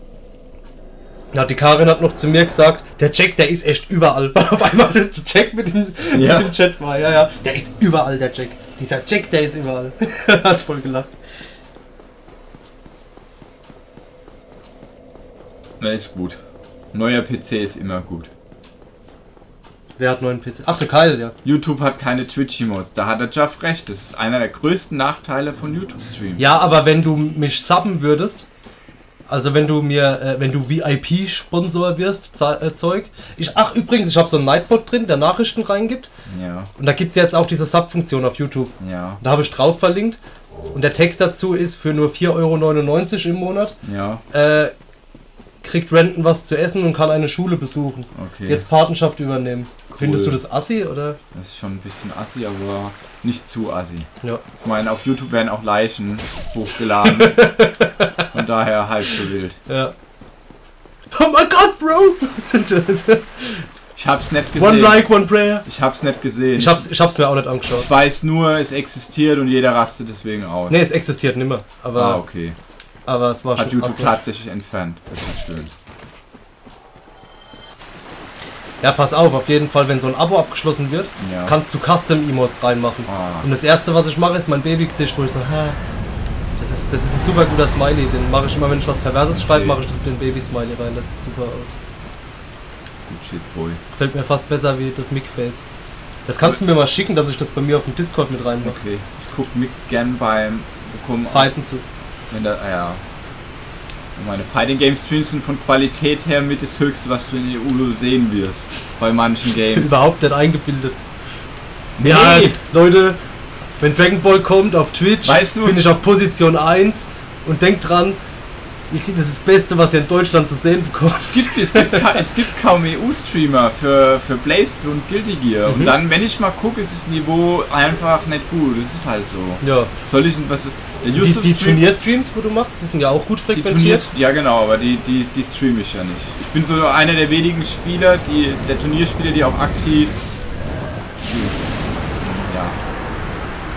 Speaker 2: Ja, die Karin hat noch zu mir gesagt, der Jack, der ist echt überall. Weil auf einmal der Jack mit dem,
Speaker 1: Ja.
Speaker 2: mit dem Chat war. Ja, ja, der ist überall, der Jack. Dieser Jack, der ist überall. hat voll gelacht.
Speaker 1: Na, ist gut. Neuer PC ist immer gut.
Speaker 2: Wer hat neuen PC? Ach, der Kyle, ja.
Speaker 1: YouTube hat keine Twitch-Emotes. Da hat der Jeff recht. Das ist einer der größten Nachteile von YouTube-Streams.
Speaker 2: Ja, aber wenn du mich subben würdest, also wenn du mir, äh, wenn du VIP-Sponsor wirst, äh, Zeug. Ich, ach übrigens, ich habe so einen Nightbot drin, der Nachrichten reingibt.
Speaker 1: Ja,
Speaker 2: Und da gibt es jetzt auch diese Sub-Funktion auf YouTube.
Speaker 1: ja,
Speaker 2: Da habe ich drauf verlinkt. Und der Text dazu ist für nur 4,99 Euro im Monat.
Speaker 1: ja.
Speaker 2: Äh, kriegt Renton was zu essen und kann eine Schule besuchen.
Speaker 1: Okay.
Speaker 2: Jetzt Patenschaft übernehmen. Findest du
Speaker 1: Cool.
Speaker 2: das assi oder?
Speaker 1: Das ist schon ein bisschen assi, aber nicht zu assi.
Speaker 2: Ja.
Speaker 1: Ich meine, auf YouTube werden auch Leichen hochgeladen. Von daher halb so wild.
Speaker 2: Ja. Oh my god, Bro!
Speaker 1: Ich hab's nicht gesehen.
Speaker 2: one like, one prayer.
Speaker 1: Ich hab's nicht gesehen.
Speaker 2: Ich hab's, ich hab's mir auch nicht angeschaut.
Speaker 1: Ich weiß nur, es existiert und jeder rastet deswegen aus.
Speaker 2: Ne, es existiert nimmer. Aber,
Speaker 1: ah, okay.
Speaker 2: aber es war
Speaker 1: Hat
Speaker 2: schon
Speaker 1: YouTube
Speaker 2: assi.
Speaker 1: tatsächlich entfernt. Das ist schön.
Speaker 2: Ja, pass auf, auf jeden Fall, wenn so ein Abo abgeschlossen wird,
Speaker 1: Ja.
Speaker 2: kannst du Custom-Emotes reinmachen.
Speaker 1: Ah.
Speaker 2: Und das erste, was ich mache, ist mein Baby-Gesicht, wo ich so, hä? Das ist, das ist ein super guter Smiley. Den mache ich immer, wenn ich was Perverses schreibe,
Speaker 1: Okay.
Speaker 2: mache ich den Baby-Smiley rein. Das sieht super aus.
Speaker 1: Good shit, boy.
Speaker 2: Gefällt mir fast besser wie das Mic-Face. Das kannst du mir mal schicken, dass ich das bei mir auf dem Discord mit reinmache.
Speaker 1: Okay. Ich guck mit gern beim bekommen.
Speaker 2: Fighten zu.
Speaker 1: Wenn da, ah ja. Meine Fighting Game Streams sind von Qualität her mit das höchste, was du in der ULO sehen wirst. Bei manchen Games.
Speaker 2: Überhaupt nicht eingebildet.
Speaker 1: Nee.
Speaker 2: Ja, Leute, wenn Dragon Ball kommt auf Twitch,
Speaker 1: Weißt du-
Speaker 2: bin ich auf Position 1 und denkt dran, ich, das ist das Beste, was ihr in Deutschland zu sehen bekommt.
Speaker 1: Es gibt, es gibt, es gibt kaum EU-Streamer für, für Blaze und Guilty Gear.
Speaker 2: Mhm.
Speaker 1: Und dann, wenn ich mal gucke, ist das Niveau einfach nicht gut. Das ist halt so.
Speaker 2: Ja.
Speaker 1: Soll ich was. Der
Speaker 2: Die,
Speaker 1: Yusuf
Speaker 2: die
Speaker 1: streamt-
Speaker 2: Turnierstreams, wo du machst, die sind ja auch gut
Speaker 1: Die
Speaker 2: frequentiert.
Speaker 1: Turniers, ja genau, aber die, die, die streame ich ja nicht. Ich bin so einer der wenigen Spieler, die, der Turnierspieler, die auch aktiv streamen. Ja.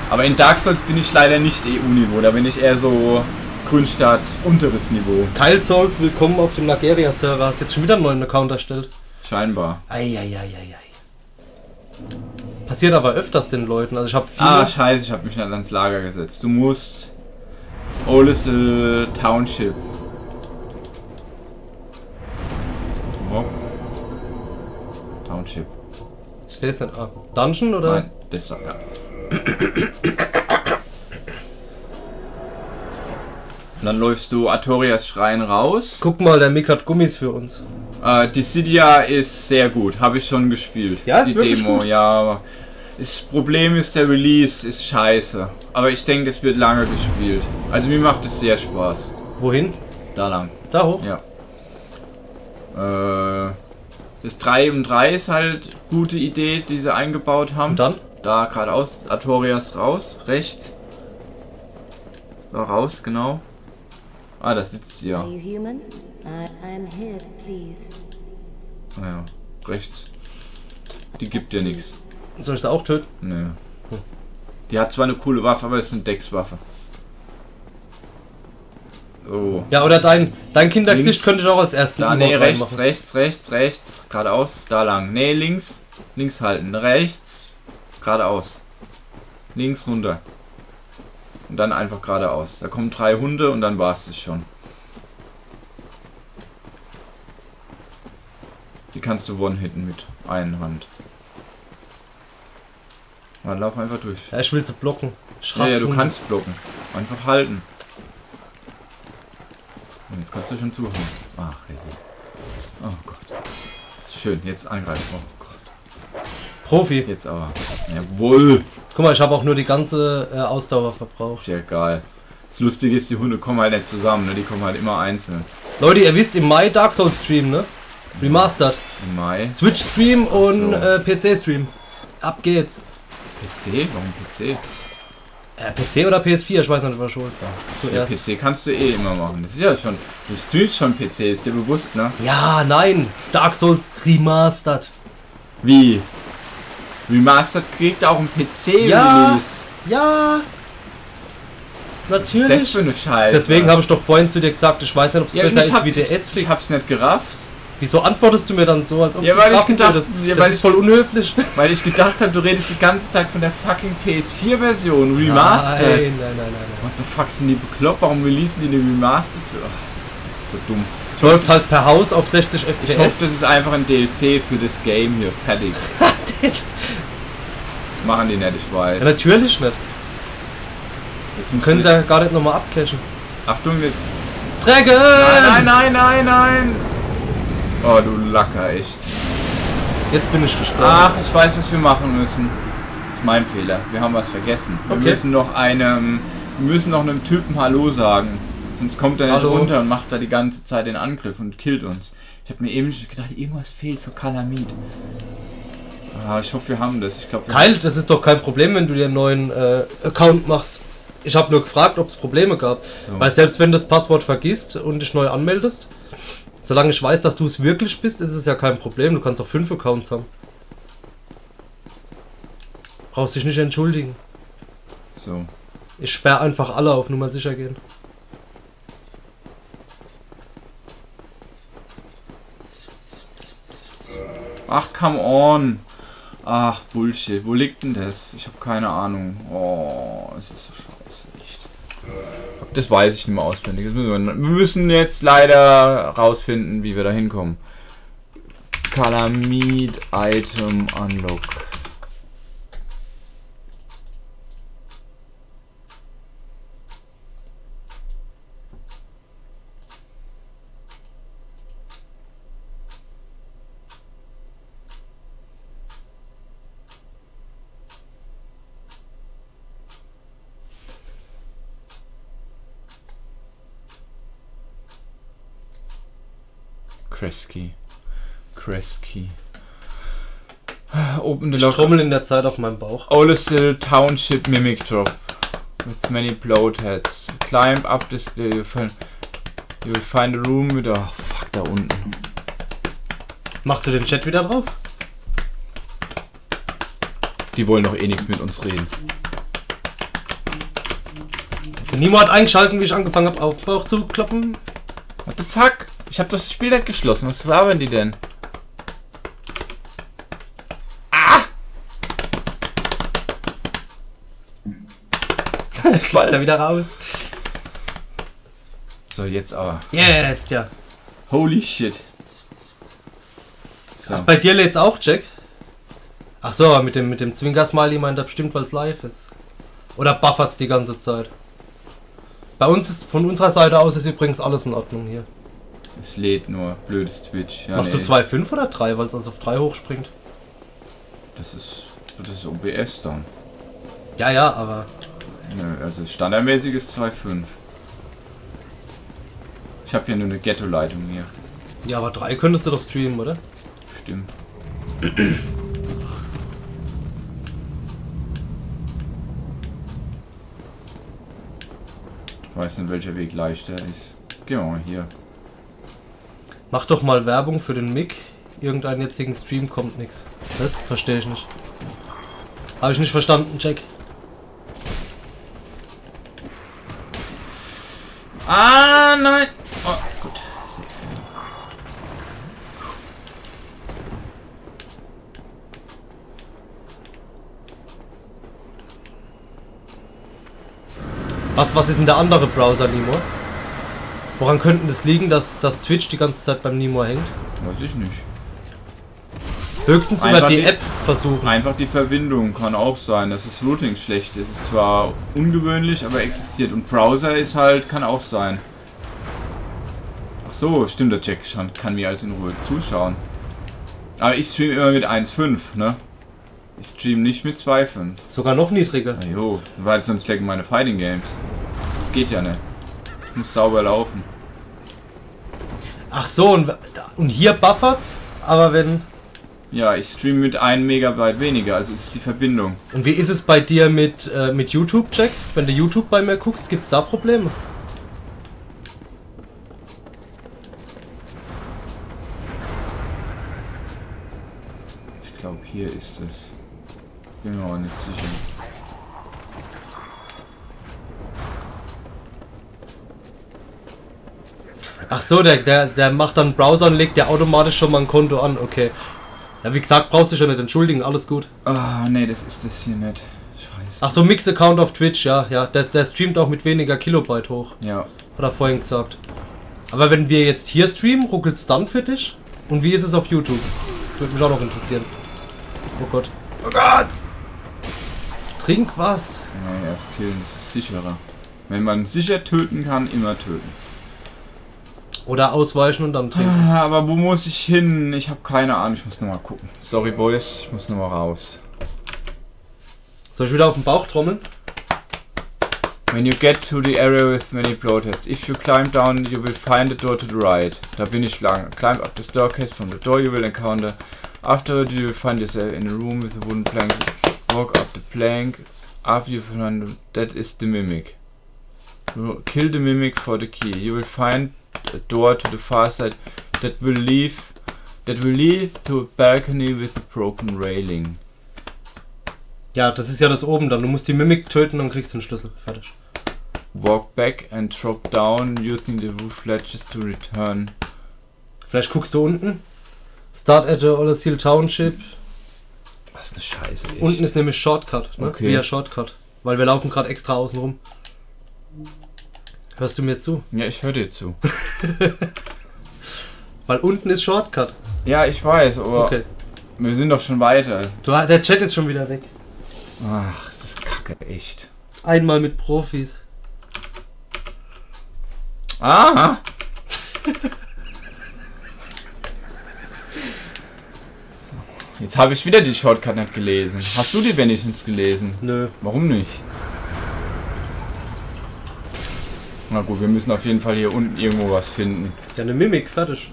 Speaker 1: Aber in Dark Souls bin ich leider nicht EU-Niveau, da bin ich eher so Grundstadt, unteres Niveau.
Speaker 2: Kyle Souls, willkommen auf dem Nageria-Server. Hast jetzt schon wieder einen neuen Account erstellt.
Speaker 1: Scheinbar.
Speaker 2: Eieieiei. Passiert aber öfters den Leuten. Also ich habe.
Speaker 1: Ah, scheiße, ich habe mich nicht ans Lager gesetzt. Du musst Olisel Township. Wo? Township.
Speaker 2: ich sehe es nicht. Ah, Dungeon oder?
Speaker 1: Nein, das war ja. Dann läufst du Artorias Schrein raus.
Speaker 2: Guck mal, der Mick hat Gummis für uns.
Speaker 1: Äh, Dissidia ist sehr gut, habe ich schon gespielt.
Speaker 2: Ja, ist
Speaker 1: die
Speaker 2: wirklich
Speaker 1: Demo,
Speaker 2: gut?
Speaker 1: ja. aber Das Problem ist, der Release ist scheiße. Aber ich denke, das wird lange gespielt. Also mir macht es sehr Spaß.
Speaker 2: Wohin?
Speaker 1: Da lang.
Speaker 2: Da hoch?
Speaker 1: Ja. Äh, das 3 und 3 ist halt gute Idee, die sie eingebaut haben.
Speaker 2: Und dann?
Speaker 1: Da geradeaus, Artorias raus, rechts. Da raus, genau. Ah, da sitzt sie ja. Naja, rechts. Die gibt dir nichts.
Speaker 2: Soll ich sie auch töten?
Speaker 1: Nö. Die hat zwar eine coole Waffe, aber es ist eine Deckswaffe. Oh.
Speaker 2: Ja, oder dein, dein Kindergesicht
Speaker 1: Links.
Speaker 2: könnte ich auch als ersten
Speaker 1: Da, nee, rechts,
Speaker 2: reinmachen.
Speaker 1: rechts, rechts, rechts. Geradeaus, da lang. Nee, links. Links halten. Rechts. Geradeaus. Links runter. Und dann einfach geradeaus. Da kommen drei Hunde und dann war es schon. Die kannst du one-hitten mit einer Hand. Dann lauf einfach durch.
Speaker 2: Ja, ich will sie blocken.
Speaker 1: Ja, ja, du kannst blocken. Einfach halten. Und jetzt kannst du schon zuhauen. Ach, hey. Oh Gott. Das ist schön. Jetzt angreifen. Oh Gott.
Speaker 2: Profi.
Speaker 1: Jetzt aber. Jawohl.
Speaker 2: Guck mal, ich habe auch nur die ganze äh, Ausdauer verbraucht.
Speaker 1: Ist ja egal. Das Lustige ist, die Hunde kommen halt nicht zusammen. Ne? Die kommen halt immer einzeln.
Speaker 2: Leute, ihr wisst, im Mai Dark Souls Stream, ne? Remastered.
Speaker 1: Im Mai.
Speaker 2: Switch Stream und
Speaker 1: so.
Speaker 2: äh, PC Stream. Ab geht's.
Speaker 1: PC? Warum PC?
Speaker 2: Äh, PC oder PS4, ich weiß nicht, was schon ist.
Speaker 1: Ja,
Speaker 2: Zuerst.
Speaker 1: PC kannst du eh immer machen. Das ist ja schon. Du streamst schon PC, ist dir bewusst, ne?
Speaker 2: Ja, nein. Dark Souls Remastered.
Speaker 1: Wie? Remastered kriegt auch ein PC-Release.
Speaker 2: Ja. Ja. Natürlich.
Speaker 1: Das für eine Scheiße.
Speaker 2: Deswegen habe ich doch vorhin zu dir gesagt, ich weiß nicht, ob es
Speaker 1: Ja,
Speaker 2: besser ist
Speaker 1: hab,
Speaker 2: wie der
Speaker 1: ich,
Speaker 2: S-Fix.
Speaker 1: ich hab's nicht gerafft,
Speaker 2: Wieso antwortest du mir dann so, als ob
Speaker 1: Ja, weil ich gedacht-
Speaker 2: würdest?
Speaker 1: ja,
Speaker 2: das
Speaker 1: weil
Speaker 2: ist
Speaker 1: ich-
Speaker 2: voll unhöflich.
Speaker 1: weil ich gedacht habe, du redest die ganze Zeit von der fucking PS4-Version, Remastered.
Speaker 2: Nein, nein, nein, nein. nein.
Speaker 1: What the fuck sind die bekloppt? Warum releasen die eine Remastered? für- Ach, das, ist, das ist so dumm.
Speaker 2: Läuft halt per Haus auf 60
Speaker 1: Ich hoffe,
Speaker 2: FPS.
Speaker 1: das ist einfach ein DLC für das Game hier. Fertig. Machen die nicht, ich weiß.
Speaker 2: ja, natürlich nicht.
Speaker 1: Jetzt
Speaker 2: Können sie ja gar nicht nochmal abcashen.
Speaker 1: Achtung, wir.
Speaker 2: Dragon!
Speaker 1: Nein, nein, nein, nein, nein! Oh, du Lacker, echt.
Speaker 2: Jetzt bin ich gestorben.
Speaker 1: Ach, ich weiß, was wir machen müssen. Das ist mein Fehler. Wir haben was vergessen. Wir
Speaker 2: Okay.
Speaker 1: müssen noch einem. Wir müssen noch einem Typen Hallo sagen. Sonst kommt er nicht
Speaker 2: Hallo.
Speaker 1: runter und macht da die ganze Zeit den Angriff und killt uns. Ich habe mir eben gedacht, irgendwas fehlt für Kalamid. Ah, ich hoffe, wir haben das. Ich glaube,
Speaker 2: Kyle, das ist doch kein Problem, wenn du dir einen neuen äh, Account machst. Ich habe nur gefragt, ob es Probleme gab.
Speaker 1: So.
Speaker 2: Weil selbst wenn du das Passwort vergisst und dich neu anmeldest, solange ich weiß, dass du es wirklich bist, ist es ja kein Problem. Du kannst auch fünf Accounts haben. Brauchst dich nicht entschuldigen.
Speaker 1: So.
Speaker 2: Ich sperre einfach alle auf Nummer sicher gehen.
Speaker 1: Ach, come on. Ach, Bullshit. Wo liegt denn das? Ich habe keine Ahnung. Oh, es ist so scheiße. Echt. Das weiß ich nicht mehr auswendig. Wir, müssen jetzt leider rausfinden, wie wir da hinkommen. Kalamid Item Unlock. Kresky. Kresky. Open the
Speaker 2: Ich
Speaker 1: lock.
Speaker 2: trommel in der Zeit auf meinem Bauch.
Speaker 1: Olestil Township Mimic Drop with many bloat heads. Climb up this you will find, you will find a room with oh fuck da unten.
Speaker 2: Machst du den Chat wieder drauf?
Speaker 1: Die wollen doch eh nichts mit uns reden.
Speaker 2: Niemand hat eingeschalten, wie ich angefangen habe, auf Bauch zu kloppen.
Speaker 1: What the fuck? Ich habe das Spiel nicht geschlossen. Was labern die denn? Ah!
Speaker 2: Bald da wieder raus.
Speaker 1: So, jetzt aber.
Speaker 2: Jetzt, ja.
Speaker 1: Holy shit. So.
Speaker 2: Bei dir lädt's auch, Jack? Ach so, mit dem, mit dem Zwinker-Smiley meint er bestimmt, weil es live ist. Oder buffert's die ganze Zeit? Bei uns ist, von unserer Seite aus ist übrigens alles in Ordnung hier.
Speaker 1: Es lädt nur. Blödes Twitch. Ja,
Speaker 2: Machst
Speaker 1: nee,
Speaker 2: du 2,5 oder 3, weil es also auf 3 hochspringt?
Speaker 1: Das ist. Das ist OBS dann.
Speaker 2: Ja, ja, aber
Speaker 1: Nö, also standardmäßig ist 2,5. Ich habe hier nur eine Ghetto-Leitung hier.
Speaker 2: ja, aber 3 könntest du doch streamen, oder?
Speaker 1: Stimmt. Ich weiß nicht, welcher Weg leichter ist. Gehen wir mal hier.
Speaker 2: Mach doch mal Werbung für den Mic. Irgendeinen jetzigen Stream kommt nix. Das verstehe ich nicht. Habe ich nicht verstanden, Jack.
Speaker 1: Ah, nein! Oh, gut. Safe.
Speaker 2: Was, was ist denn der andere Browser, Nimo? Woran könnten das liegen, dass, dass Twitch die ganze Zeit beim Nimo hängt?
Speaker 1: Weiß ich nicht.
Speaker 2: Höchstens über
Speaker 1: Einfach
Speaker 2: die
Speaker 1: die-
Speaker 2: App versuchen.
Speaker 1: Einfach die Verbindung kann auch sein, dass das Routing schlecht ist. Es ist zwar ungewöhnlich, aber existiert. Und Browser ist halt, kann auch sein. Ach so, stimmt, der Jack schon, kann mir als in Ruhe zuschauen. Aber ich stream immer mit 1.5, ne? Ich stream nicht mit 2.5.
Speaker 2: Sogar noch niedriger.
Speaker 1: Na jo, weil sonst lecken meine Fighting Games. Das geht ja nicht. Muss sauber laufen.
Speaker 2: Ach so, und, und hier buffert's, aber wenn.
Speaker 1: Ja, ich stream mit 1 Megabyte weniger, also ist die Verbindung.
Speaker 2: Und wie ist es bei dir mit, äh, mit YouTube, Jack? Wenn du YouTube bei mir guckst, gibt's da Probleme?
Speaker 1: Ich glaube, hier ist es. Bin mir aber nicht sicher.
Speaker 2: Ach so, der, der, der macht dann einen Browser und legt dir automatisch schon mal ein Konto an, okay. Ja, wie gesagt, brauchst du dich ja nicht entschuldigen, alles gut.
Speaker 1: Ah, nee, das ist das hier nicht. Scheiße.
Speaker 2: Ach so, Mix-Account auf Twitch, ja, ja. Der, der streamt auch mit weniger Kilobyte hoch.
Speaker 1: Ja.
Speaker 2: Hat er vorhin gesagt. Aber wenn wir jetzt hier streamen, ruckelt's dann für dich? Und wie ist es auf YouTube? Würde mich auch noch interessieren. Oh Gott.
Speaker 1: Oh Gott!
Speaker 2: Trink was.
Speaker 1: Nein, erst killen, das ist sicherer. Wenn man sicher töten kann, immer töten.
Speaker 2: Oder ausweichen und dann trinken.
Speaker 1: Ah, Aber wo muss ich hin? Ich habe keine Ahnung, ich muss nochmal gucken. Sorry, Boys, ich muss nochmal raus.
Speaker 2: Soll ich wieder auf den Bauch trommeln?
Speaker 1: When you get to the area with many bloatheads, if you climb down, you will find a door to the right. Da bin ich lang. Climb up the staircase from the door you will encounter. Afterward, you will find yourself in a room with a wooden plank. Walk up the plank. After you find that is the mimic. Kill the mimic for the key. You will find door to the far side that will lead that will lead to a balcony with a broken railing.
Speaker 2: Ja, das ist ja das oben dann. Du musst die Mimik töten, dann kriegst du den Schlüssel. Fertig.
Speaker 1: Walk back and drop down using the roof ledges to return.
Speaker 2: Vielleicht guckst du unten. Start at the Olasile Township.
Speaker 1: Was eine Scheiße. echt.
Speaker 2: Unten ist nämlich Shortcut. Ne?
Speaker 1: Okay.
Speaker 2: Via Shortcut. Weil wir laufen gerade extra außen rum. Hörst du mir zu?
Speaker 1: Ja, ich höre dir zu.
Speaker 2: Weil unten ist Shortcut.
Speaker 1: Ja, ich weiß, aber
Speaker 2: Okay.
Speaker 1: wir sind doch schon weiter.
Speaker 2: Du, der Chat ist schon wieder weg.
Speaker 1: Ach, das ist kacke, echt.
Speaker 2: Einmal mit Profis.
Speaker 1: Ah! Jetzt habe ich wieder die Shortcut nicht gelesen. Hast du die wenigstens gelesen?
Speaker 2: Nö.
Speaker 1: Warum nicht? Na gut, wir müssen auf jeden Fall hier unten irgendwo was finden.
Speaker 2: Ja, eine Mimik. Fertig.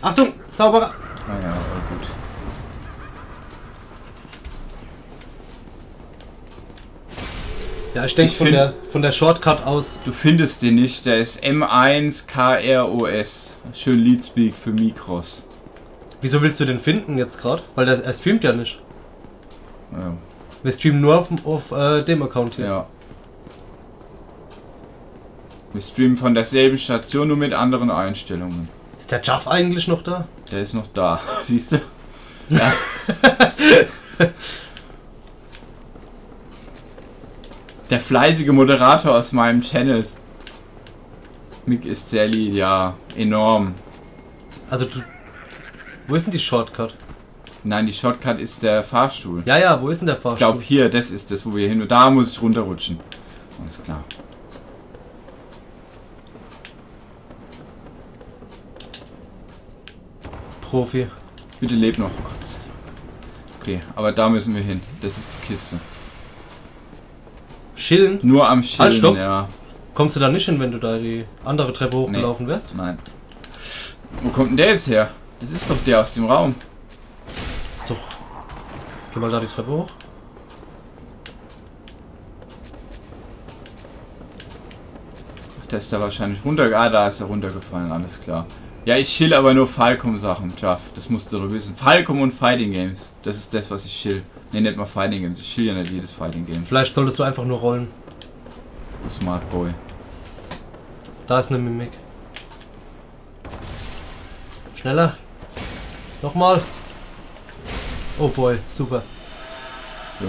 Speaker 2: Achtung! Zauberer!
Speaker 1: Naja, aber gut.
Speaker 2: Ja, ich denke von der, von der Shortcut aus.
Speaker 1: Du findest den nicht, der ist M1KROS. Schön Leadspeak für Mikros.
Speaker 2: Wieso willst du den finden jetzt gerade? Weil der, er streamt ja nicht.
Speaker 1: Ja.
Speaker 2: Wir streamen nur auf, auf äh, dem Account hier.
Speaker 1: ja. Wir streamen von derselben Station, nur mit anderen Einstellungen.
Speaker 2: Ist der Jaff eigentlich noch da?
Speaker 1: Der ist noch da. Siehst du? Ja. Der fleißige Moderator aus meinem Channel. Mick ist sehr lieb, ja. Enorm.
Speaker 2: Also du. Wo ist denn die Shortcut?
Speaker 1: Nein, die Shortcut ist der Fahrstuhl.
Speaker 2: Ja, ja, wo ist denn der
Speaker 1: Ich
Speaker 2: Fahrstuhl?
Speaker 1: glaube hier, das ist das, wo wir hin. Da muss ich runterrutschen. Alles klar.
Speaker 2: Profi.
Speaker 1: Bitte leb noch. Oh Gott. Okay, aber da müssen wir hin. Das ist die Kiste.
Speaker 2: Chillen?
Speaker 1: Nur am Schilden,
Speaker 2: stopp.
Speaker 1: ja.
Speaker 2: Kommst du da nicht hin, wenn du da die andere Treppe hochgelaufen wärst?
Speaker 1: Nein. Wo kommt denn der jetzt her? Das ist doch der aus dem Raum.
Speaker 2: Ist doch. Geh mal da die Treppe hoch.
Speaker 1: Ach, der ist da wahrscheinlich runter. Ah, da ist er runtergefallen, alles klar. Ja, ich chill aber nur Falcom-Sachen, Jaff. Das musst du doch wissen. Falcom und Fighting Games. Das ist das, was ich chill. Ne, nicht mal Fighting Games. Ich chill ja nicht jedes Fighting Game.
Speaker 2: Vielleicht solltest du einfach nur rollen.
Speaker 1: Smart Boy.
Speaker 2: Da ist eine Mimik. Schneller. Nochmal. Oh boy, super.
Speaker 1: So.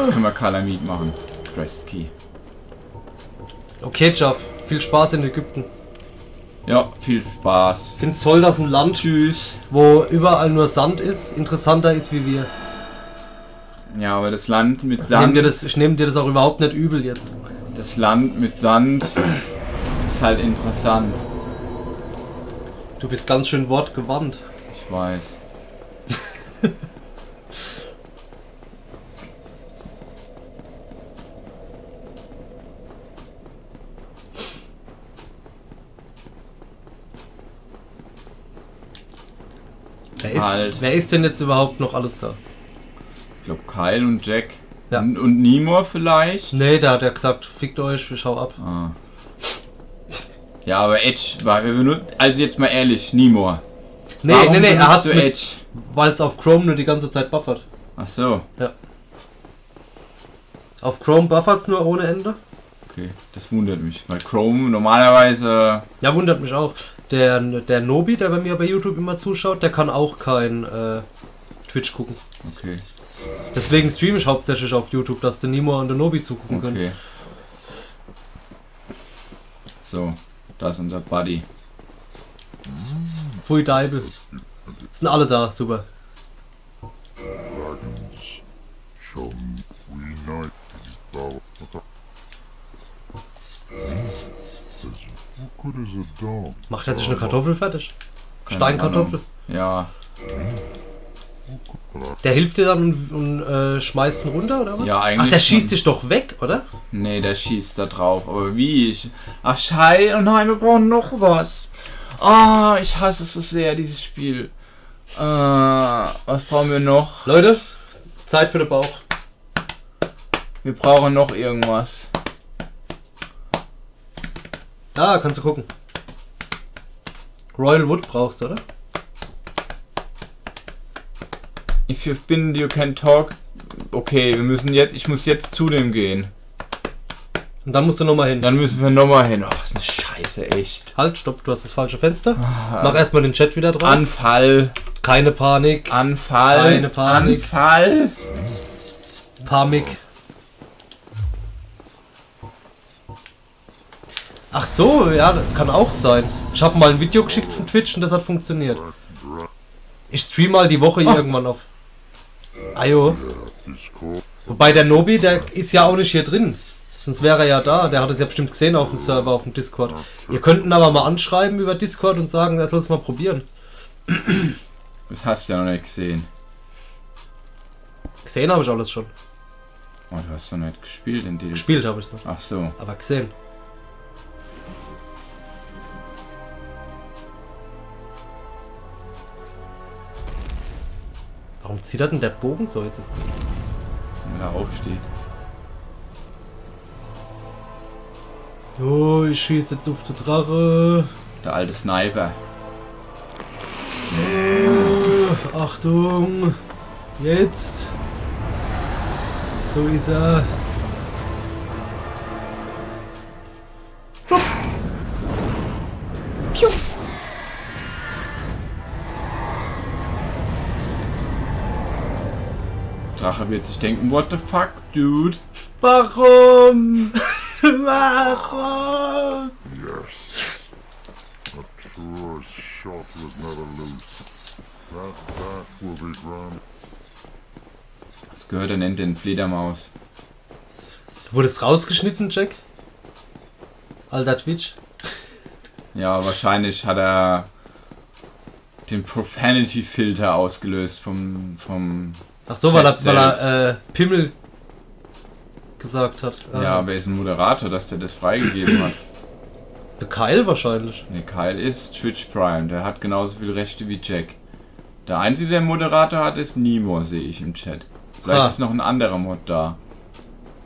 Speaker 1: Jetzt können wir Kalamit machen. Press Key.
Speaker 2: Okay, Jaff. Viel Spaß in Ägypten.
Speaker 1: Ja, viel Spaß.
Speaker 2: Find's toll, dass ein Land,
Speaker 1: Tschüss.
Speaker 2: wo überall nur Sand ist, interessanter ist wie wir.
Speaker 1: Ja, aber das Land mit
Speaker 2: nehme
Speaker 1: Sand.
Speaker 2: dir, das, ich nehm dir das auch überhaupt nicht übel jetzt.
Speaker 1: Das Land mit Sand ist halt interessant.
Speaker 2: Du bist ganz schön wortgewandt.
Speaker 1: Ich weiß.
Speaker 2: Wer ist,
Speaker 1: Halt.
Speaker 2: wer ist denn jetzt überhaupt noch alles da?
Speaker 1: Ich glaube Kyle und Jack.
Speaker 2: Ja.
Speaker 1: Und, und Nimor vielleicht.
Speaker 2: Nee, da hat er gesagt, fickt euch, ich hau ab.
Speaker 1: Ah. Ja, aber Edge war. wir Also jetzt mal ehrlich, Nimor.
Speaker 2: Nee,
Speaker 1: Warum
Speaker 2: nee, nee, er hat's mit,
Speaker 1: Edge.
Speaker 2: weil es auf Chrome nur die ganze Zeit buffert.
Speaker 1: Ach so.
Speaker 2: Auf Chrome buffert's nur ohne Ende?
Speaker 1: Okay, das wundert mich. Weil Chrome normalerweise.
Speaker 2: Ja, wundert mich auch. Der, der Nobi, der bei mir bei YouTube immer zuschaut, der kann auch kein äh, Twitch gucken.
Speaker 1: Okay,
Speaker 2: Deswegen streame ich hauptsächlich auf YouTube, dass der Nimo und der Nobi zugucken können.
Speaker 1: okay. So. Da ist unser Buddy.
Speaker 2: Pfui Deibel. Sind alle da, super. Macht er sich eine Kartoffel fertig?
Speaker 1: Keine
Speaker 2: Steinkartoffel?
Speaker 1: Ahnung. Ja,
Speaker 2: Der hilft dir dann und, und äh, schmeißt ihn runter, oder was?
Speaker 1: Ja,
Speaker 2: Ach,
Speaker 1: eigentlich
Speaker 2: der schießt dich doch weg, oder?
Speaker 1: nee, der schießt da drauf. Aber wie? Ich, ach, Schei, oh nein, wir brauchen noch was. Ah, ich hasse es so sehr, dieses Spiel. Äh, was brauchen wir noch?
Speaker 2: Leute, Zeit für den Bauch.
Speaker 1: Wir brauchen noch irgendwas.
Speaker 2: Da, kannst du gucken. Royal Wood brauchst du, oder?
Speaker 1: If you've been, you can talk. Okay, wir müssen jetzt, ich muss jetzt zu dem gehen.
Speaker 2: Und dann musst du nochmal hin.
Speaker 1: Dann müssen wir nochmal hin. Oh, das ist eine Scheiße, echt.
Speaker 2: Halt, stopp, du hast das falsche Fenster. Mach erstmal den Chat wieder drauf.
Speaker 1: Anfall,
Speaker 2: Keine Panik.
Speaker 1: Anfall,
Speaker 2: Keine Panik.
Speaker 1: Anfall.
Speaker 2: Panik. Ach so, ja, kann auch sein. Ich habe mal ein Video geschickt von Twitch und das hat funktioniert. Ich stream mal die Woche irgendwann auf. Ajo.
Speaker 3: Discord.
Speaker 2: Wobei der Nobi, der ist ja auch nicht hier drin. Sonst wäre er ja da. Der hat es ja bestimmt gesehen auf dem Server, auf dem Discord. Ihr könnt ihn aber mal anschreiben über Discord und sagen, er soll es mal probieren.
Speaker 1: Das hast du ja noch nicht gesehen.
Speaker 2: Gesehen habe ich alles schon.
Speaker 1: Oh, du hast doch nicht gespielt in DLC.
Speaker 2: Gespielt habe ich noch.
Speaker 1: Ach so.
Speaker 2: Aber gesehen. Warum zieht er denn der Bogen so? Jetzt ist
Speaker 1: Wenn er aufsteht.
Speaker 2: Oh, ich schieße jetzt auf den Drache.
Speaker 1: Der alte Sniper.
Speaker 2: Oh, Achtung. Jetzt. So ist er. Piu.
Speaker 1: Drache wird sich denken, what the fuck, dude?
Speaker 2: Warum? Warum?
Speaker 3: Yes. A true shot was never loose. That back will be grand.
Speaker 1: Was gehört er nennt den Fledermaus?
Speaker 2: Du wurdest rausgeschnitten, Jack? Alter Twitch.
Speaker 1: Ja, wahrscheinlich hat er den Profanity-Filter ausgelöst vom, vom
Speaker 2: Ach so, weil er, weil er äh, Pimmel gesagt hat.
Speaker 1: Ja, wer ist ein Moderator, dass der das freigegeben hat?
Speaker 2: Der Kyle wahrscheinlich.
Speaker 1: Ne, Kyle ist Twitch Prime, der hat genauso viele Rechte wie Jack. Der einzige, der Moderator hat, ist Nemo, sehe ich im Chat. Vielleicht
Speaker 2: Ah.
Speaker 1: ist noch ein anderer Mod da.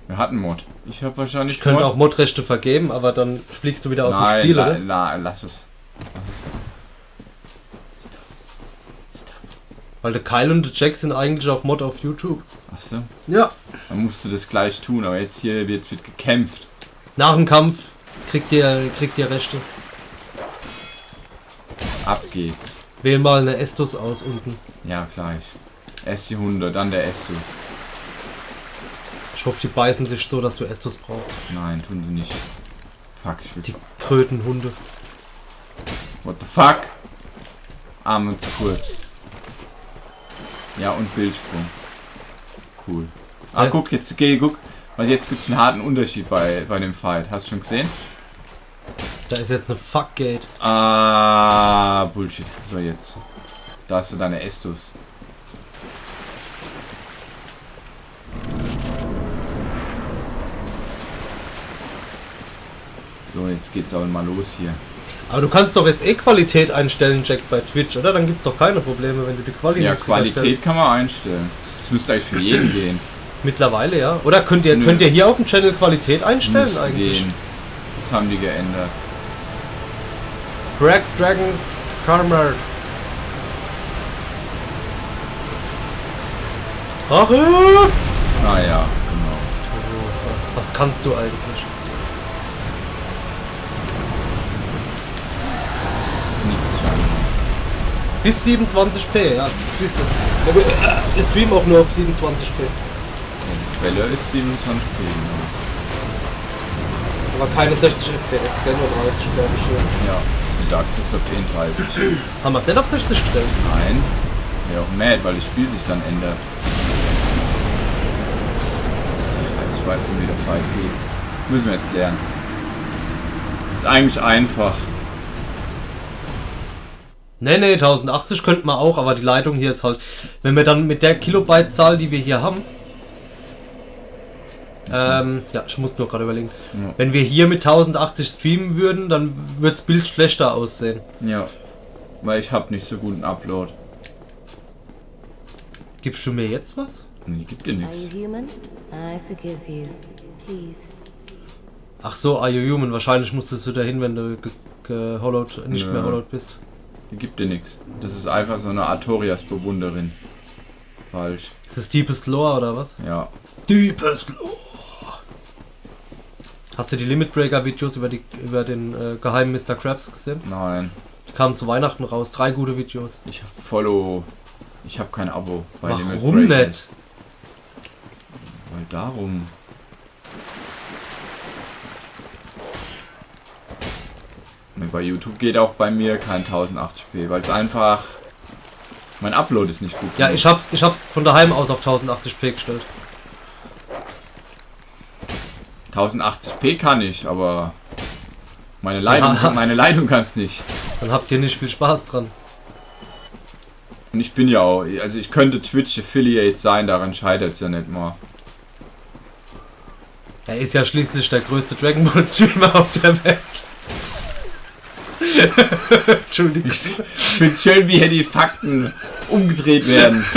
Speaker 1: Wer hat einen Mod? Ich habe wahrscheinlich
Speaker 2: Ich könnte
Speaker 1: Mod.
Speaker 2: auch Modrechte vergeben, aber dann fliegst du wieder aus
Speaker 1: Nein,
Speaker 2: dem Spiel,
Speaker 1: la,
Speaker 2: oder?
Speaker 1: la, lass es. Lass es
Speaker 2: Weil der Kyle und der Jack sind eigentlich auf Mod auf YouTube.
Speaker 1: Achso,
Speaker 2: Ja.
Speaker 1: dann musst du das gleich tun, aber jetzt hier wird, wird gekämpft.
Speaker 2: Nach dem Kampf kriegt ihr, kriegt ihr Rechte.
Speaker 1: Ab geht's.
Speaker 2: Wähl mal eine Estus aus unten.
Speaker 1: Ja, gleich. Erst die Hunde, dann der Estus.
Speaker 2: Ich hoffe, die beißen sich so, dass du Estus brauchst.
Speaker 1: Nein, tun sie nicht. Fuck, ich will.
Speaker 2: Die Krötenhunde.
Speaker 1: What the fuck? Arme zu kurz. Ja, und Bildsprung. Cool. Ah,
Speaker 2: Ja.
Speaker 1: guck, jetzt geh, guck. Weil jetzt gibt's einen harten Unterschied bei, bei dem Fight. Hast du schon gesehen?
Speaker 2: Da ist jetzt eine Fuckgate.
Speaker 1: Ah, Bullshit. So, jetzt. Da hast du deine Estus. So, jetzt geht's auch mal los hier.
Speaker 2: Aber du kannst doch jetzt eh Qualität einstellen, Jack, bei Twitch, oder? Dann gibt's doch keine Probleme, wenn du die Qualität
Speaker 1: Ja, Qualität
Speaker 2: wiederstellst.
Speaker 1: kann man einstellen. Das müsste eigentlich für jeden gehen.
Speaker 2: Mittlerweile, ja. Oder könnt ihr,
Speaker 1: Nö.
Speaker 2: könnt ihr hier auf dem Channel Qualität einstellen
Speaker 1: Müsste
Speaker 2: eigentlich?
Speaker 1: gehen. Das haben die geändert.
Speaker 2: Drag Dragon Karma. Drache!
Speaker 1: Ah ja, genau.
Speaker 2: Was kannst du eigentlich? Bis 27p, ja. Siehst du. Aber, äh, Ich stream auch nur auf 27p.
Speaker 1: Die Quelle ist 27p. Genau.
Speaker 2: Aber keine 60 FPS, gell? Nur 30, glaube ich. hier.
Speaker 1: Ja, die Dark Souls läuft eh in 30.
Speaker 2: Haben wir es nicht auf 60 gestellt?
Speaker 1: Nein. Wäre auch mad, weil das Spiel sich dann ändert. Ich weiß nicht, wie der Fight geht. Müssen wir jetzt lernen. Ist eigentlich einfach.
Speaker 2: Nee, nee, 1080 könnten wir auch, aber die Leitung hier ist halt. Wenn wir dann mit der Kilobyte-Zahl, die wir hier haben. Ähm, ja, ich muss nur gerade überlegen.
Speaker 1: Ja.
Speaker 2: Wenn wir hier mit 1080 streamen würden, dann wird das Bild schlechter aussehen.
Speaker 1: Ja. Weil ich habe nicht so guten Upload.
Speaker 2: Gibst du mir jetzt was?
Speaker 1: Nee, gibt dir
Speaker 4: Are
Speaker 1: nichts.
Speaker 4: you human? I forgive you. Please.
Speaker 2: Ach so, Are You Human? Wahrscheinlich musstest du dahin, wenn du ge gehollowed, nicht
Speaker 1: Nö.
Speaker 2: mehr hollowed bist.
Speaker 1: Die gibt dir nichts. Das ist einfach so eine Artorias-Bewunderin. Falsch.
Speaker 2: Ist das Deepest Lore oder was?
Speaker 1: Ja.
Speaker 2: Deepest Lore. Hast du die Limit Breaker Videos über, die, über den äh, geheimen Mr. Krabs gesehen?
Speaker 1: Nein.
Speaker 2: Die kamen zu Weihnachten raus. Drei gute Videos.
Speaker 1: Ich follow. Ich habe kein Abo bei Limit
Speaker 2: Warum
Speaker 1: Breakers.
Speaker 2: nicht?
Speaker 1: Weil darum. Bei YouTube geht auch bei mir kein 1080p, weil es einfach. Mein Upload ist nicht gut.
Speaker 2: Ja, ich hab's, ich hab's von daheim aus auf 1080p gestellt.
Speaker 1: 1080p kann ich, aber. Meine Leitung,
Speaker 2: Ja.
Speaker 1: meine Leitung kann es nicht.
Speaker 2: Dann habt ihr nicht viel Spaß dran.
Speaker 1: Und ich bin ja auch. Also ich könnte Twitch Affiliate sein, daran scheitert es ja nicht mal.
Speaker 2: Er ist ja schließlich der größte Dragon Ball Streamer auf der Welt. Entschuldigung.
Speaker 1: Ich find's schön, wie hier die Fakten umgedreht werden.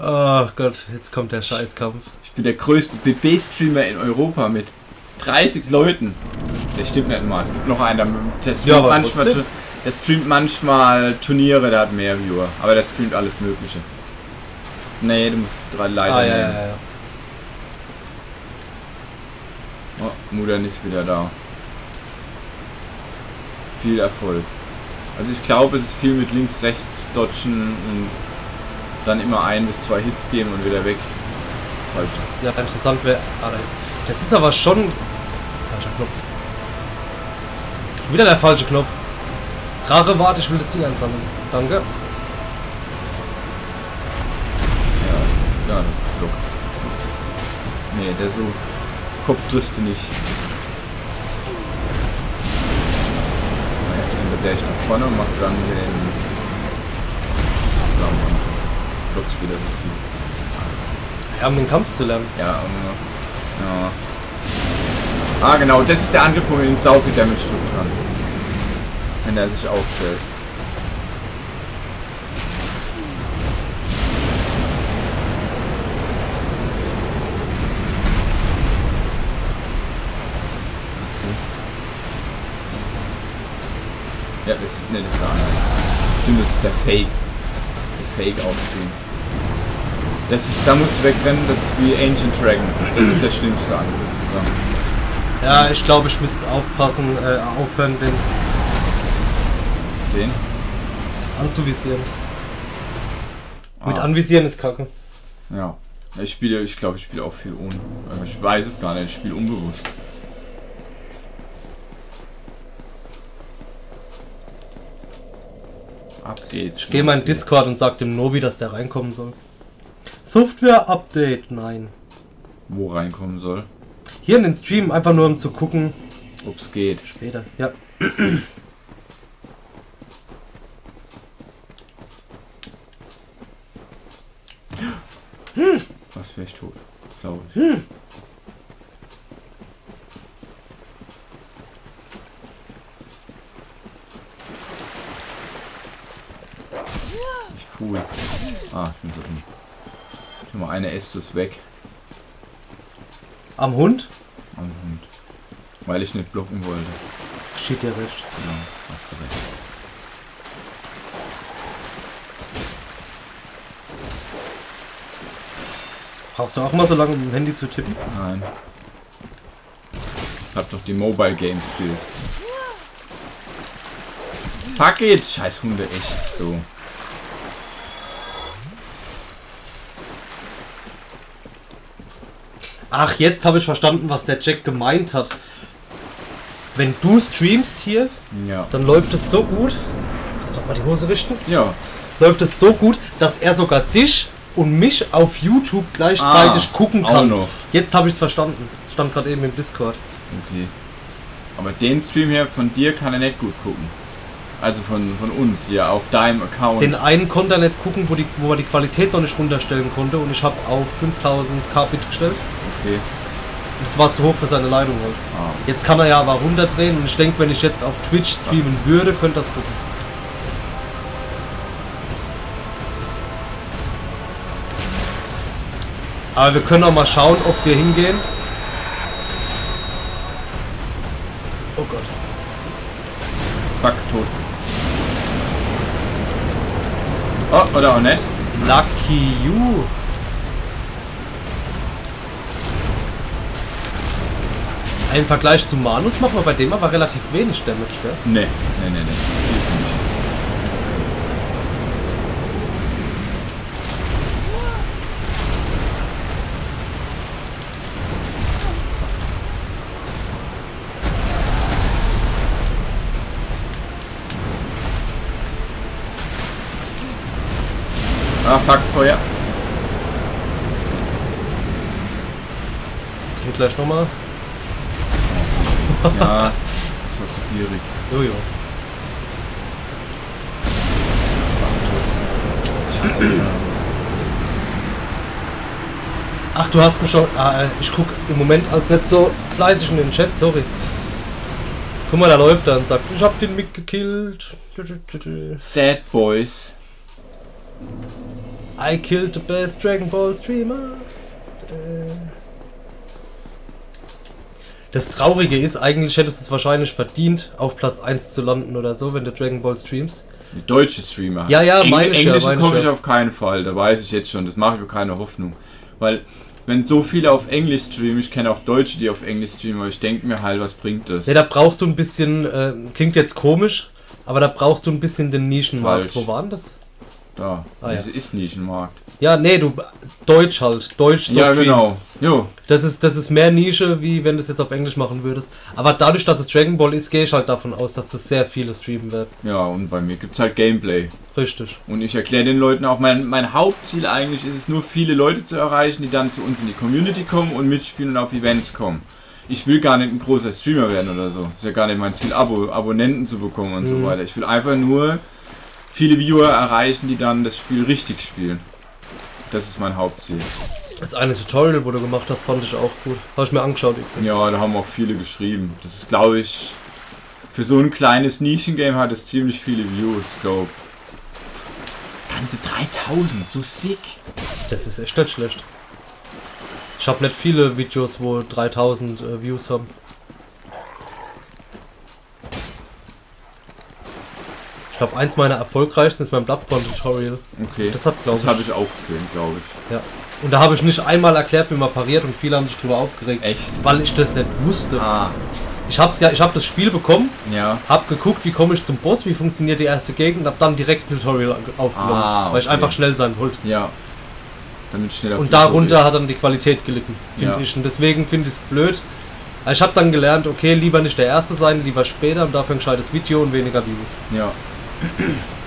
Speaker 2: Oh Gott, jetzt kommt der Scheißkampf.
Speaker 1: Ich bin der größte BB-Streamer in Europa mit 30 Leuten. Das stimmt nicht mal. Es gibt noch einen, der streamt,
Speaker 2: Ja,
Speaker 1: manchmal, der streamt manchmal Turniere, der hat mehr Viewer. Aber der streamt alles Mögliche. Nee, du musst drei leider
Speaker 2: Ah, ja,
Speaker 1: nehmen.
Speaker 2: ja, ja.
Speaker 1: Oh, Mudan ist wieder da. Viel Erfolg. Also ich glaube, es ist viel mit links, rechts dodgen und dann immer ein bis zwei Hits geben und wieder weg. Falsch.
Speaker 2: Das ist ja interessant, wer. Das ist aber schon. Falscher Knopf. Wieder der falsche Knopf. Drache, warte, ich will das Ding einsammeln. Danke.
Speaker 1: Ja, ja, das ist geblockt. Nee, der so. Kopf triffst du nicht. Naja, dann der ich nach vorne und macht dann den. Ja, Mann. Blockt wieder so viel.
Speaker 2: Wir haben den Kampf zu lernen.
Speaker 1: Ja, aber, ja. Ah, genau, das ist der Angriff, wo man den sau viel Damage drücken kann. Wenn er sich aufstellt. Ja, das ist, ne, das war einer. Stimmt, das ist der Fake. Der Fake aufstehen. Das ist, da musst du wegrennen, das ist wie Ancient Dragon. Das ist der schlimmste Angriff.
Speaker 2: Ja, ich glaube, ich müsste aufpassen, äh, aufhören, den
Speaker 1: Ja. Den?
Speaker 2: anzuvisieren. Mit
Speaker 1: Ah.
Speaker 2: Anvisieren ist kacke.
Speaker 1: Ja. Ich spiele, ich glaube, ich spiele auch viel ohne. Äh, Ich weiß es gar nicht, ich spiele unbewusst. Ab geht's.
Speaker 2: Ich gehe mal in Discord und sag dem Nobi, dass der reinkommen soll. Software-Update, nein.
Speaker 1: Wo reinkommen soll.
Speaker 2: Hier in den Stream, einfach nur um zu gucken.
Speaker 1: Ob's geht.
Speaker 2: Später, ja.
Speaker 1: Was wäre ich tot? Glaube ich. Ich fuhl. Ah, ich bin so dumm. Schon mal eine Estus weg
Speaker 2: Am Hund?
Speaker 1: am Hund. Weil ich nicht blocken wollte.
Speaker 2: Steht dir recht.
Speaker 1: Genau, hast du recht.
Speaker 2: Brauchst du auch mal so lange mit dem Handy zu tippen?
Speaker 1: Nein. Ich hab doch die Mobile Game Skills. Fuck it! Scheiß Hunde, echt. So.
Speaker 2: Ach, jetzt habe ich verstanden, was der Jack gemeint hat. Wenn du streamst hier,
Speaker 1: Ja.
Speaker 2: dann läuft es so gut. Ich muss gerade mal die Hose richten.
Speaker 1: Ja.
Speaker 2: Läuft es so gut, dass er sogar dich und mich auf YouTube gleichzeitig
Speaker 1: Ah,
Speaker 2: gucken
Speaker 1: auch
Speaker 2: kann.
Speaker 1: noch.
Speaker 2: Jetzt habe ich es verstanden. Das stand gerade eben im Discord.
Speaker 1: Okay. Aber den Stream hier von dir kann er nicht gut gucken. Also von, von uns hier auf deinem Account.
Speaker 2: Den einen konnte er nicht gucken, wo, die, wo man die Qualität noch nicht runterstellen konnte und ich habe auf 5000 Kbit gestellt.
Speaker 1: Okay.
Speaker 2: Das war zu hoch für seine Leitung halt.
Speaker 1: Ah.
Speaker 2: Jetzt kann er ja aber runterdrehen und ich denke, wenn ich jetzt auf Twitch streamen würde, könnte das gucken. Aber wir können auch mal schauen, ob wir hingehen. Oh Gott.
Speaker 1: Fuck, tot. Oh, oder auch nicht?
Speaker 2: Lucky you. Im Vergleich zu Manus machen wir bei dem aber relativ wenig Damage, gell?
Speaker 1: Nee, nee, nee, nee. Ah, fuck, Feuer.
Speaker 2: Geht gleich nochmal.
Speaker 1: Ja, das war zu gierig.
Speaker 2: Jojo.
Speaker 1: Scheiße.
Speaker 2: Ach, du hast mich schon. Ah, äh, ich guck im Moment als nicht so fleißig in den Chat, sorry. Guck mal, da läuft er und sagt, ich hab den mitgekillt.
Speaker 1: Sad Boys.
Speaker 2: I killed the best Dragon Ball Streamer. Das Traurige ist, eigentlich hättest du es wahrscheinlich verdient, auf Platz 1 zu landen oder so, wenn du Dragon Ball streamst.
Speaker 1: Die deutsche Streamer.
Speaker 2: Ja, ja,
Speaker 1: Engl
Speaker 2: meine ich ja, meine
Speaker 1: komme ich
Speaker 2: ja.
Speaker 1: auf keinen Fall, da weiß ich jetzt schon, das mache ich mir keine Hoffnung. Weil, wenn so viele auf Englisch streamen, ich kenne auch Deutsche, die auf Englisch streamen, aber ich denke mir halt, was bringt das?
Speaker 2: Ja, da brauchst du ein bisschen, äh, klingt jetzt komisch, aber da brauchst du ein bisschen den Nischenmarkt.
Speaker 1: Falsch.
Speaker 2: Wo waren das?
Speaker 1: Da,
Speaker 2: Ah, ja.
Speaker 1: das ist Nischenmarkt.
Speaker 2: Ja, nee, du, Deutsch halt, Deutsch so
Speaker 1: ja,
Speaker 2: streamst.
Speaker 1: genau. Jo,
Speaker 2: Das ist, das ist mehr Nische, wie wenn du es jetzt auf Englisch machen würdest. Aber dadurch, dass es Dragon Ball ist, gehe ich halt davon aus, dass das sehr viele streamen werden.
Speaker 1: ja, und bei mir gibt es halt Gameplay.
Speaker 2: Richtig.
Speaker 1: Und ich erkläre den Leuten auch, mein, mein Hauptziel eigentlich ist es nur, viele Leute zu erreichen, die dann zu uns in die Community kommen und mitspielen und auf Events kommen. Ich will gar nicht ein großer Streamer werden oder so. Das ist ja gar nicht mein Ziel, Abo, Abonnenten zu bekommen und so
Speaker 2: Mhm.
Speaker 1: weiter. Ich will einfach nur viele Viewer erreichen, die dann das Spiel richtig spielen. Das ist mein Hauptziel.
Speaker 2: Das eine Tutorial, wo du gemacht hast, fand ich auch gut. Habe ich mir angeschaut. übrigens.
Speaker 1: Ja, da haben auch viele geschrieben. Das ist, glaube ich, für so ein kleines Nischengame hat es ziemlich viele Views, glaube. Ganze 3000, so sick.
Speaker 2: Das ist echt nicht schlecht. Ich habe nicht viele Videos, wo 3000 äh, Views haben. Ich glaube, eins meiner erfolgreichsten ist mein Bloodborne Tutorial.
Speaker 1: Okay.
Speaker 2: Das hat, glaube
Speaker 1: Das habe
Speaker 2: ich.
Speaker 1: ich auch gesehen, glaube ich.
Speaker 2: Ja. Und da habe ich nicht einmal erklärt, wie man pariert und viele haben sich drüber aufgeregt.
Speaker 1: Echt?
Speaker 2: Weil ich das nicht wusste.
Speaker 1: Ah,
Speaker 2: Ich hab's ja, ich habe das Spiel bekommen,
Speaker 1: ja.
Speaker 2: hab geguckt, wie komme ich zum Boss, wie funktioniert die erste Gegend und hab dann direkt ein Tutorial aufgenommen,
Speaker 1: Ah,
Speaker 2: weil ich
Speaker 1: okay.
Speaker 2: einfach schnell sein wollte.
Speaker 1: Ja. Damit schneller
Speaker 2: Und darunter hat dann die Qualität gelitten, finde
Speaker 1: Ja.
Speaker 2: ich. Und deswegen finde ich es blöd. Ich habe dann gelernt, okay, lieber nicht der Erste sein, lieber später und dafür ein gescheites Video und weniger Views.
Speaker 1: Ja. Ahem.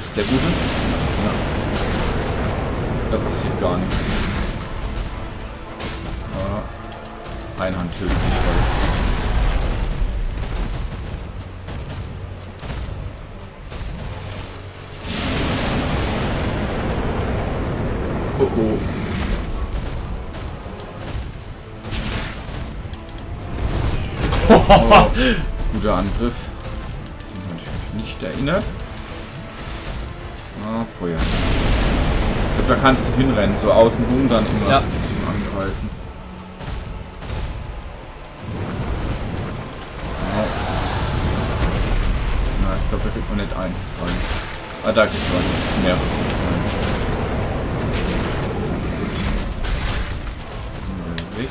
Speaker 1: Ist der gute? Ja. Da passiert gar nichts. Ah. Einhand tötet mich voll. Oh oh. Oh, guter Angriff. Den habe ich mich nicht erinnert. Feuer. Ich glaube, da kannst du hinrennen, so außen rum dann immer.
Speaker 2: Ja.
Speaker 1: angreifen. Na, ich glaube, da kriegt man nicht ein. Rein. Ah, da geht's rein. Mehr. Geht's rein. Weg.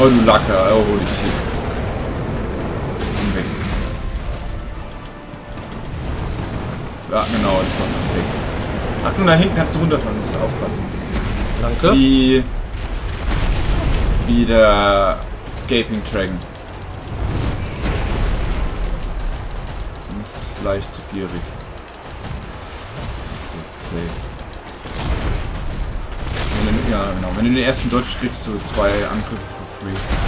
Speaker 1: Oh, du Lacker. Oh, holy shit. Achtung, da hinten kannst du runterfallen, musst du aufpassen. Das ist wie, wie der Gaping Dragon. Das ist vielleicht zu gierig. Wenn du, ja, genau. Wenn du den ersten Dodge kriegst, du zwei Angriffe for free.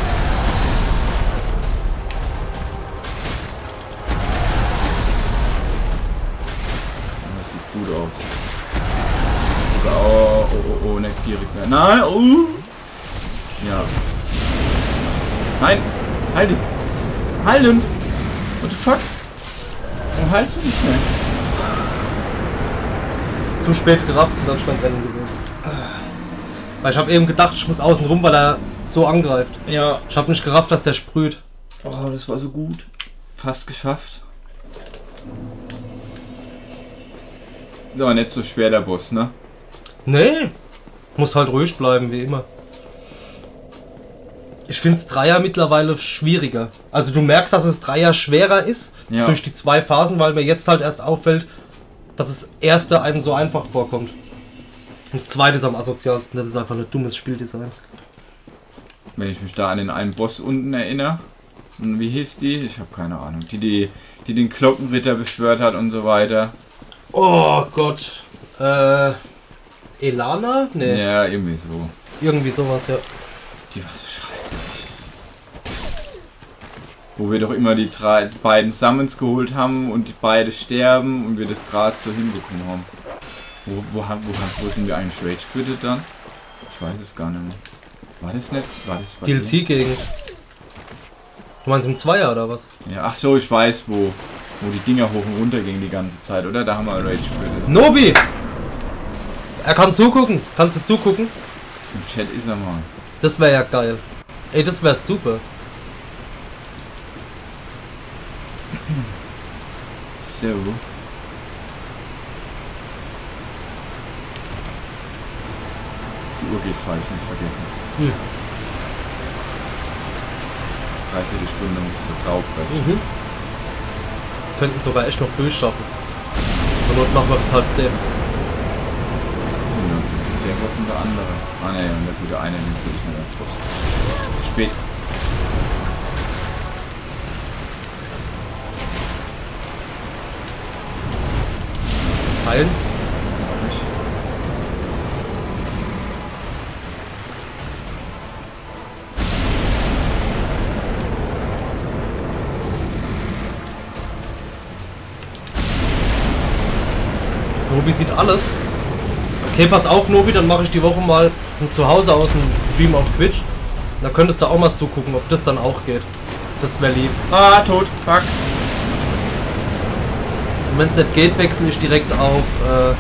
Speaker 1: Nein, oh! Ja. Nein! Halt dich! Halten! What the fuck? Warum heilst du nicht mehr?
Speaker 2: Zu spät gerafft und dann stand Rennen gewesen. Weil ich habe eben gedacht, ich muss außen rum, weil er so angreift.
Speaker 1: Ja.
Speaker 2: Ich habe nicht gerafft, dass der sprüht.
Speaker 1: Oh, das war so gut. Fast geschafft. Ist aber nicht so schwer der Boss, ne?
Speaker 2: Nee. Muss halt ruhig bleiben, wie immer. Ich finde es Dreier mittlerweile schwieriger. Also du merkst, dass es Dreier schwerer ist.
Speaker 1: Ja.
Speaker 2: Durch die zwei Phasen, weil mir jetzt halt erst auffällt, dass das erste einem so einfach vorkommt. Und das zweite ist am asozialsten. Das ist einfach ein dummes Spieldesign.
Speaker 1: Wenn ich mich da an den einen Boss unten erinnere. Und wie hieß die? Ich habe keine Ahnung. Die, die, die den Glockenritter beschwört hat und so weiter.
Speaker 2: Oh Gott. Äh. Elana? Nee.
Speaker 1: Ja, irgendwie so.
Speaker 2: Irgendwie sowas, ja.
Speaker 1: Die war so scheiße. Wo wir doch immer die drei, beiden Summons geholt haben und die beide sterben und wir das gerade so hinbekommen haben. Wo, wo, haben- wo, wo sind wir eigentlich Rage quittet dann? Ich weiß es gar nicht mehr. War das nicht? War das bei
Speaker 2: DLC gegen. Du meinst im Zweier oder was?
Speaker 1: Ja, ach so, ich weiß wo. Wo die Dinger hoch und runter gingen die ganze Zeit, oder? Da haben wir Rage quittet.
Speaker 2: Nobi! Er kann zugucken. Kannst du zugucken?
Speaker 1: Im Chat ist er mal.
Speaker 2: Das wäre ja geil. Ey, das wäre super.
Speaker 1: So. Die Uhr geht falsch, nicht vergessen.
Speaker 2: Hm.
Speaker 1: Dreiviertel Stunde musst du drauf
Speaker 2: Mhm. Könnten sogar echt noch durchschaffen. Zur Not machen wir bis halb zehn.
Speaker 1: Was ist denn da? Der Boss und der andere. Ah ne, und der gute eine, den zähle ich nicht als Boss. Zu spät.
Speaker 2: Heilen?
Speaker 1: Glaub ich.
Speaker 2: Nobi sieht alles. Okay, pass auf, Nobi, dann mache ich die Woche mal von zu Hause aus einen Stream auf Twitch. Da könntest du auch mal zugucken, ob das dann auch geht. Das wäre lieb.
Speaker 1: Ah, tot. Fuck.
Speaker 2: Und wenn es nicht geht, wechsle ich direkt auf, äh,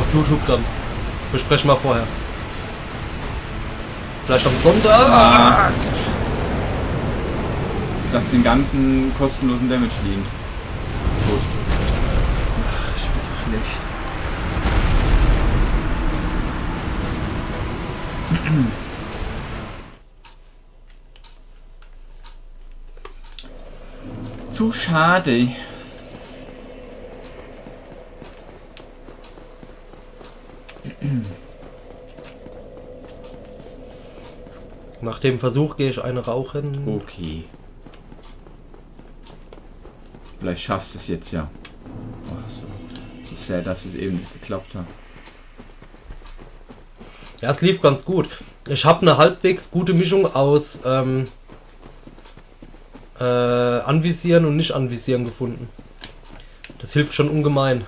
Speaker 2: auf YouTube dann. Besprechen wir vorher. Vielleicht am Sonntag.
Speaker 1: Ah, das ist scheiße. Lass den ganzen kostenlosen Damage liegen. Tot. Ach, ich bin so schlecht. Zu schade.
Speaker 2: Nach dem Versuch gehe ich eine rauchen.
Speaker 1: Okay. Vielleicht schaffst du es jetzt ja. Ach so. So sad, dass es eben nicht geklappt hat.
Speaker 2: Ja, es lief ganz gut. Ich habe eine halbwegs gute Mischung aus ähm, äh, Anvisieren und nicht Anvisieren gefunden. Das hilft schon ungemein.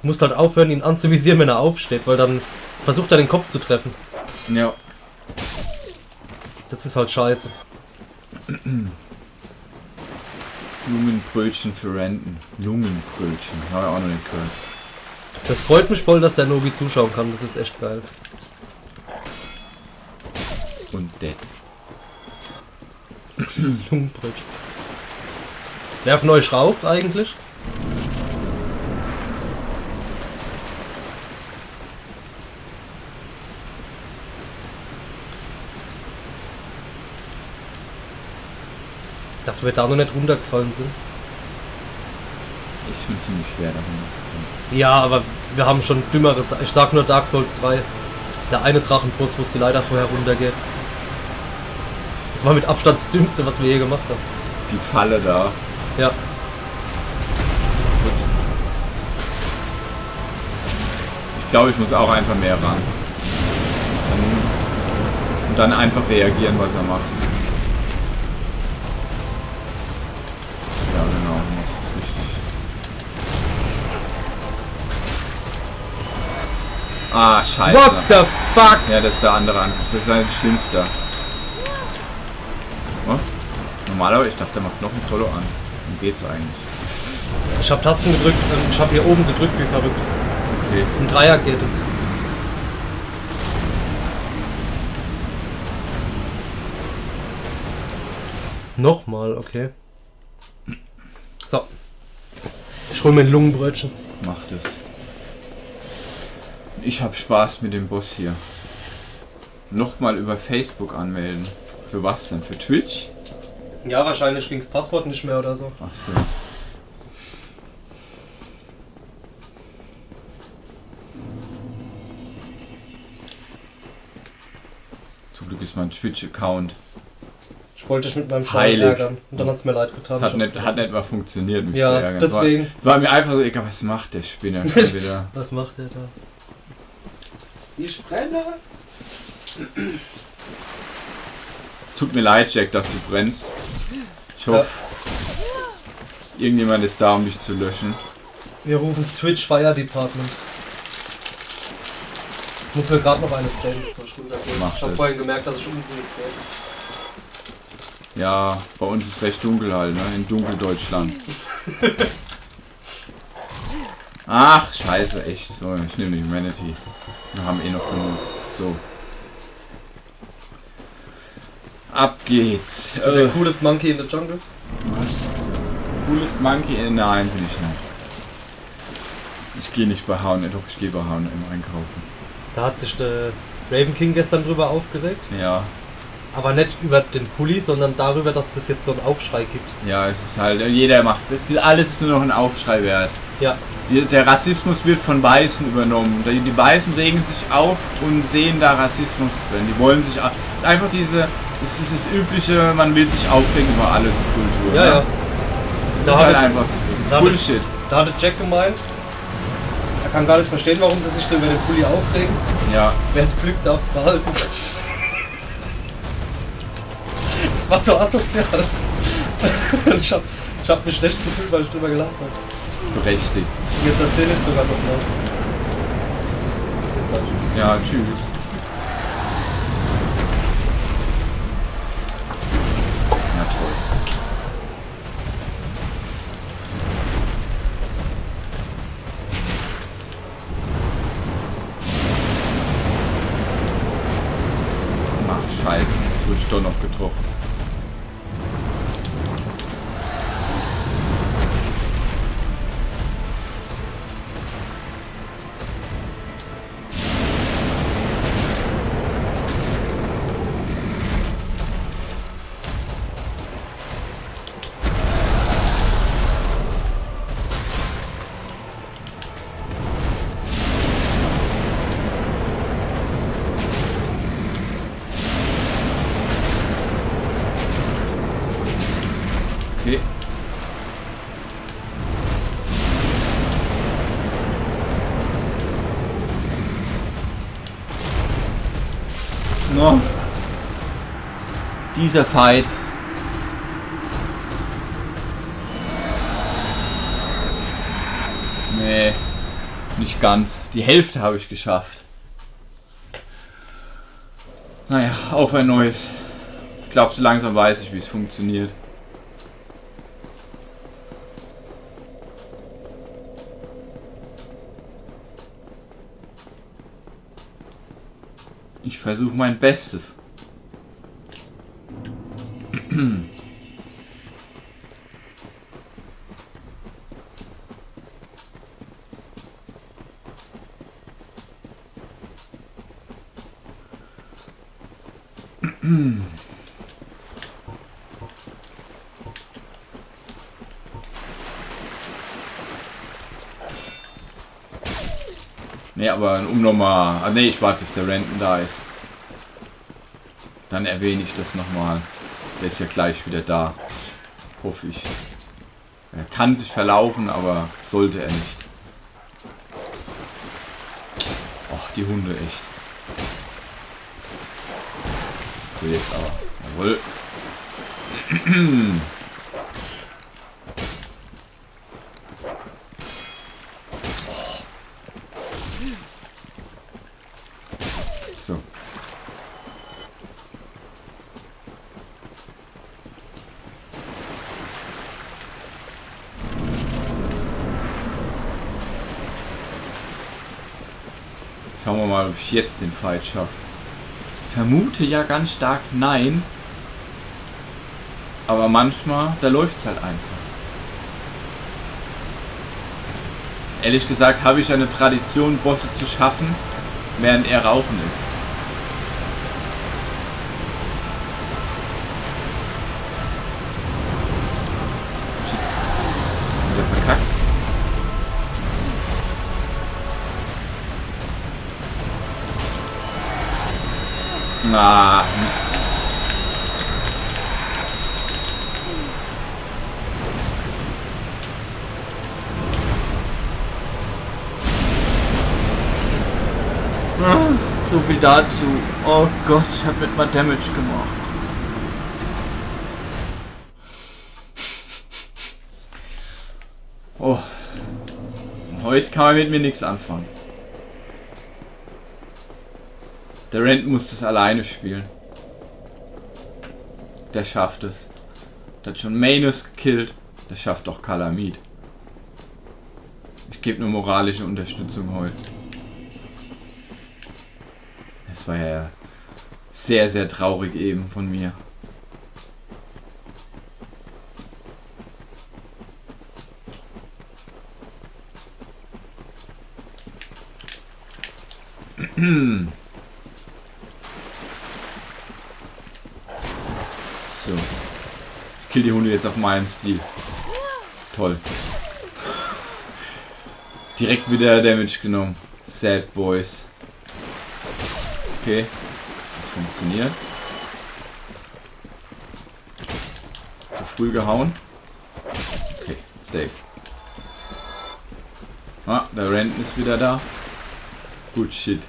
Speaker 2: Du musst halt aufhören, ihn anzuvisieren, wenn er aufsteht, weil dann versucht er den Kopf zu treffen.
Speaker 1: Ja.
Speaker 2: Das ist halt scheiße.
Speaker 1: Lungenbrötchen für Renten. Lungenbrötchen. Habe ich auch noch nicht gehört.
Speaker 2: Das freut mich voll, dass der Nobi zuschauen kann. Das ist echt geil.
Speaker 1: Und dead.
Speaker 2: Lungenbrötchen. Wer von euch raucht eigentlich? Dass wir da noch nicht runtergefallen sind.
Speaker 1: Ist schon ziemlich schwer, da runterzukommen.
Speaker 2: Ja, aber wir haben schon dümmere Sa- Ich sag nur Dark Souls 3. Der eine es die Leiter vorher runtergeht. Das war mit Abstand das Dümmste, was wir je gemacht haben.
Speaker 1: Die Falle da.
Speaker 2: Ja.
Speaker 1: Gut. Ich glaube, ich muss auch einfach mehr ran. Und dann einfach reagieren, was er macht. Ah, scheiße.
Speaker 2: What the fuck?
Speaker 1: Ja, das ist der andere Angriff. Das ist halt das Schlimmste. Oh? Normalerweise, ich dachte, der macht noch ein Solo an. Dann geht's eigentlich.
Speaker 2: Ich habe Tasten gedrückt, ähm, ich habe hier oben gedrückt wie verrückt.
Speaker 1: Okay.
Speaker 2: Im Dreier geht es. Nochmal, okay. So. Ich hol mir ein Lungenbrötchen.
Speaker 1: Mach das. Ich hab Spaß mit dem Boss hier. Nochmal über Facebook anmelden. Für was denn? Für Twitch?
Speaker 2: Ja, wahrscheinlich ging's Passwort nicht mehr oder so.
Speaker 1: Ach so. Zum Glück ist mein Twitch-Account.
Speaker 2: Ich wollte dich mit meinem Schein ärgern. Und dann hat's mir leid getan.
Speaker 1: Das hat
Speaker 2: Ich
Speaker 1: nicht, hat nicht mal funktioniert, mich
Speaker 2: Ja,
Speaker 1: zu ärgern. Es
Speaker 2: deswegen.
Speaker 1: War, es war mir einfach so egal, was macht der Spinner schon wieder.
Speaker 2: Was macht der da? Ich brenne.
Speaker 1: Es tut mir leid, Jack, dass du brennst. Ich hoffe, irgendjemand ist da, um dich zu löschen.
Speaker 2: Wir rufen's Twitch Fire Department. Ich muss mir gerade noch eine stellen, bevor ich runtergehe.
Speaker 1: Mach
Speaker 2: Ich habe
Speaker 1: das.
Speaker 2: vorhin gemerkt, dass ich unten nichts sehe.
Speaker 1: Ja, bei uns ist recht dunkel halt, ne? In Dunkeldeutschland. Ach, scheiße, echt. So, ich nehme die Humanity. Wir haben eh noch genug. So. Ab geht's.
Speaker 2: Der
Speaker 1: Äh,
Speaker 2: coolest Monkey in the Jungle.
Speaker 1: was? Coolest Monkey? Äh, Nein, bin ich nicht. Ich gehe nicht bei H&M, doch ich gehe bei H&M einkaufen.
Speaker 2: Da hat sich der Raven King gestern drüber aufgeregt.
Speaker 1: Ja,
Speaker 2: Aber nicht über den Pulli, sondern darüber, dass es jetzt so einen Aufschrei gibt.
Speaker 1: ja, es ist halt, jeder macht, das, alles ist nur noch ein Aufschrei wert.
Speaker 2: Ja,
Speaker 1: der Rassismus wird von Weißen übernommen. Die, Weißen regen sich auf und sehen da Rassismus drin. Die wollen sich. Es ist einfach diese. Es ist das übliche, man will sich aufregen über alles Kultur.
Speaker 2: ja,
Speaker 1: ne?
Speaker 2: ja.
Speaker 1: Das
Speaker 2: Da
Speaker 1: ist halt einfach. Das
Speaker 2: da hat-
Speaker 1: Bullshit.
Speaker 2: Da hatte Jack gemeint, er kann gar nicht verstehen, warum sie sich so über den Pulli aufregen.
Speaker 1: Ja.
Speaker 2: Wer es pflückt, darf es behalten. Das war so asozial. Ich hab, ich hab mich schlecht gefühlt, weil ich drüber gelacht habe.
Speaker 1: Berechtigt.
Speaker 2: Jetzt erzähle ich sogar noch mal. Bis gleich.
Speaker 1: Ja, tschüss. Na toll. Ach, scheiße. Jetzt wurde ich doch noch getroffen. dieser Fight Nee, nicht ganz. Die Hälfte habe ich geschafft. Naja, auf ein neues. Ich glaube, so langsam weiß ich, wie es funktioniert. Ich versuche mein Bestes. Nee, aber um nochmal... Ah, nee, ich warte, bis der Renten da ist. Dann erwähne ich das nochmal. Der ist ja gleich wieder da. Hoffe ich. Er kann sich verlaufen, aber sollte er nicht. Och, die Hunde echt. So, jetzt aber. Jawohl. ich jetzt den Fight schaffe. Vermute ja ganz stark nein. Aber manchmal, da läuft es halt einfach. Ehrlich gesagt habe ich eine Tradition, Bosse zu schaffen, während er rauchen Ah, So viel dazu. Oh Gott, ich habe mit mal Damage gemacht. Oh. Heute kann man mit mir nichts anfangen. Der Rent muss das alleine spielen. Der schafft es. Der hat schon Manus gekillt. Der schafft doch Kalamid. Ich gebe nur moralische Unterstützung heute. Das war ja sehr, sehr traurig eben von mir. So. Hunde jetzt auf meinem Stil. Toll. Direkt wieder Damage genommen. Sad Boys. Okay. Das funktioniert. Zu früh gehauen. Okay, safe. Ah, der Renten ist wieder da. Gut shit.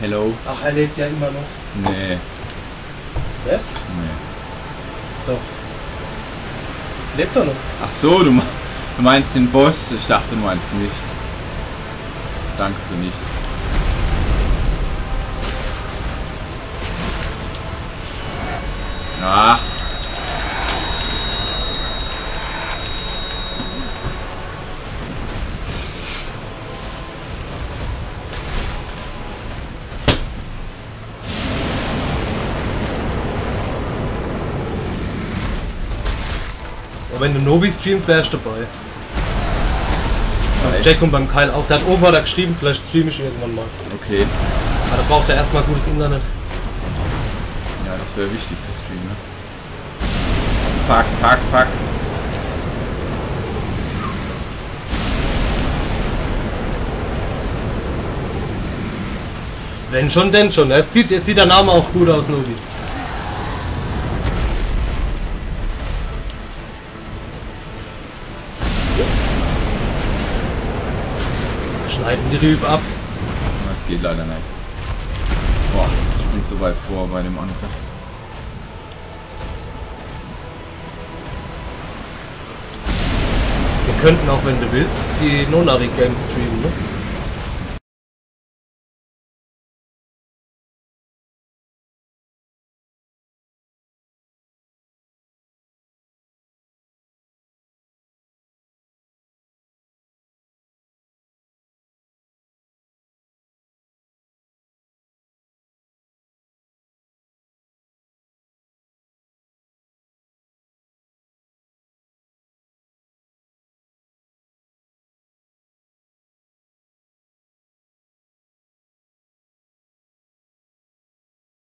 Speaker 1: Hello.
Speaker 2: Ach, er lebt ja immer noch.
Speaker 1: Nee,
Speaker 2: Ne?
Speaker 1: nee.
Speaker 2: Doch. Lebt er noch?
Speaker 1: Ach so, du, du meinst den Boss? Ich dachte, du meinst mich. Danke für nichts. Ach.
Speaker 2: Wenn du Nobi streamt, wärst du dabei.
Speaker 1: echt?
Speaker 2: Jack und beim Kyle auch. Der hat oben hat er geschrieben, vielleicht stream ich irgendwann mal.
Speaker 1: Okay.
Speaker 2: Aber da braucht er erstmal gutes Internet.
Speaker 1: Ja, das wäre wichtig für Stream, ne? Fuck, fuck, fuck.
Speaker 2: Wenn schon, denn schon. Jetzt sieht, jetzt sieht der Name auch gut aus, Nobi. Rübe ab.
Speaker 1: Das geht leider nicht. Boah, das springt so weit vor bei dem Angriff.
Speaker 2: Wir könnten auch, wenn du willst, die Nonari Games streamen, ne?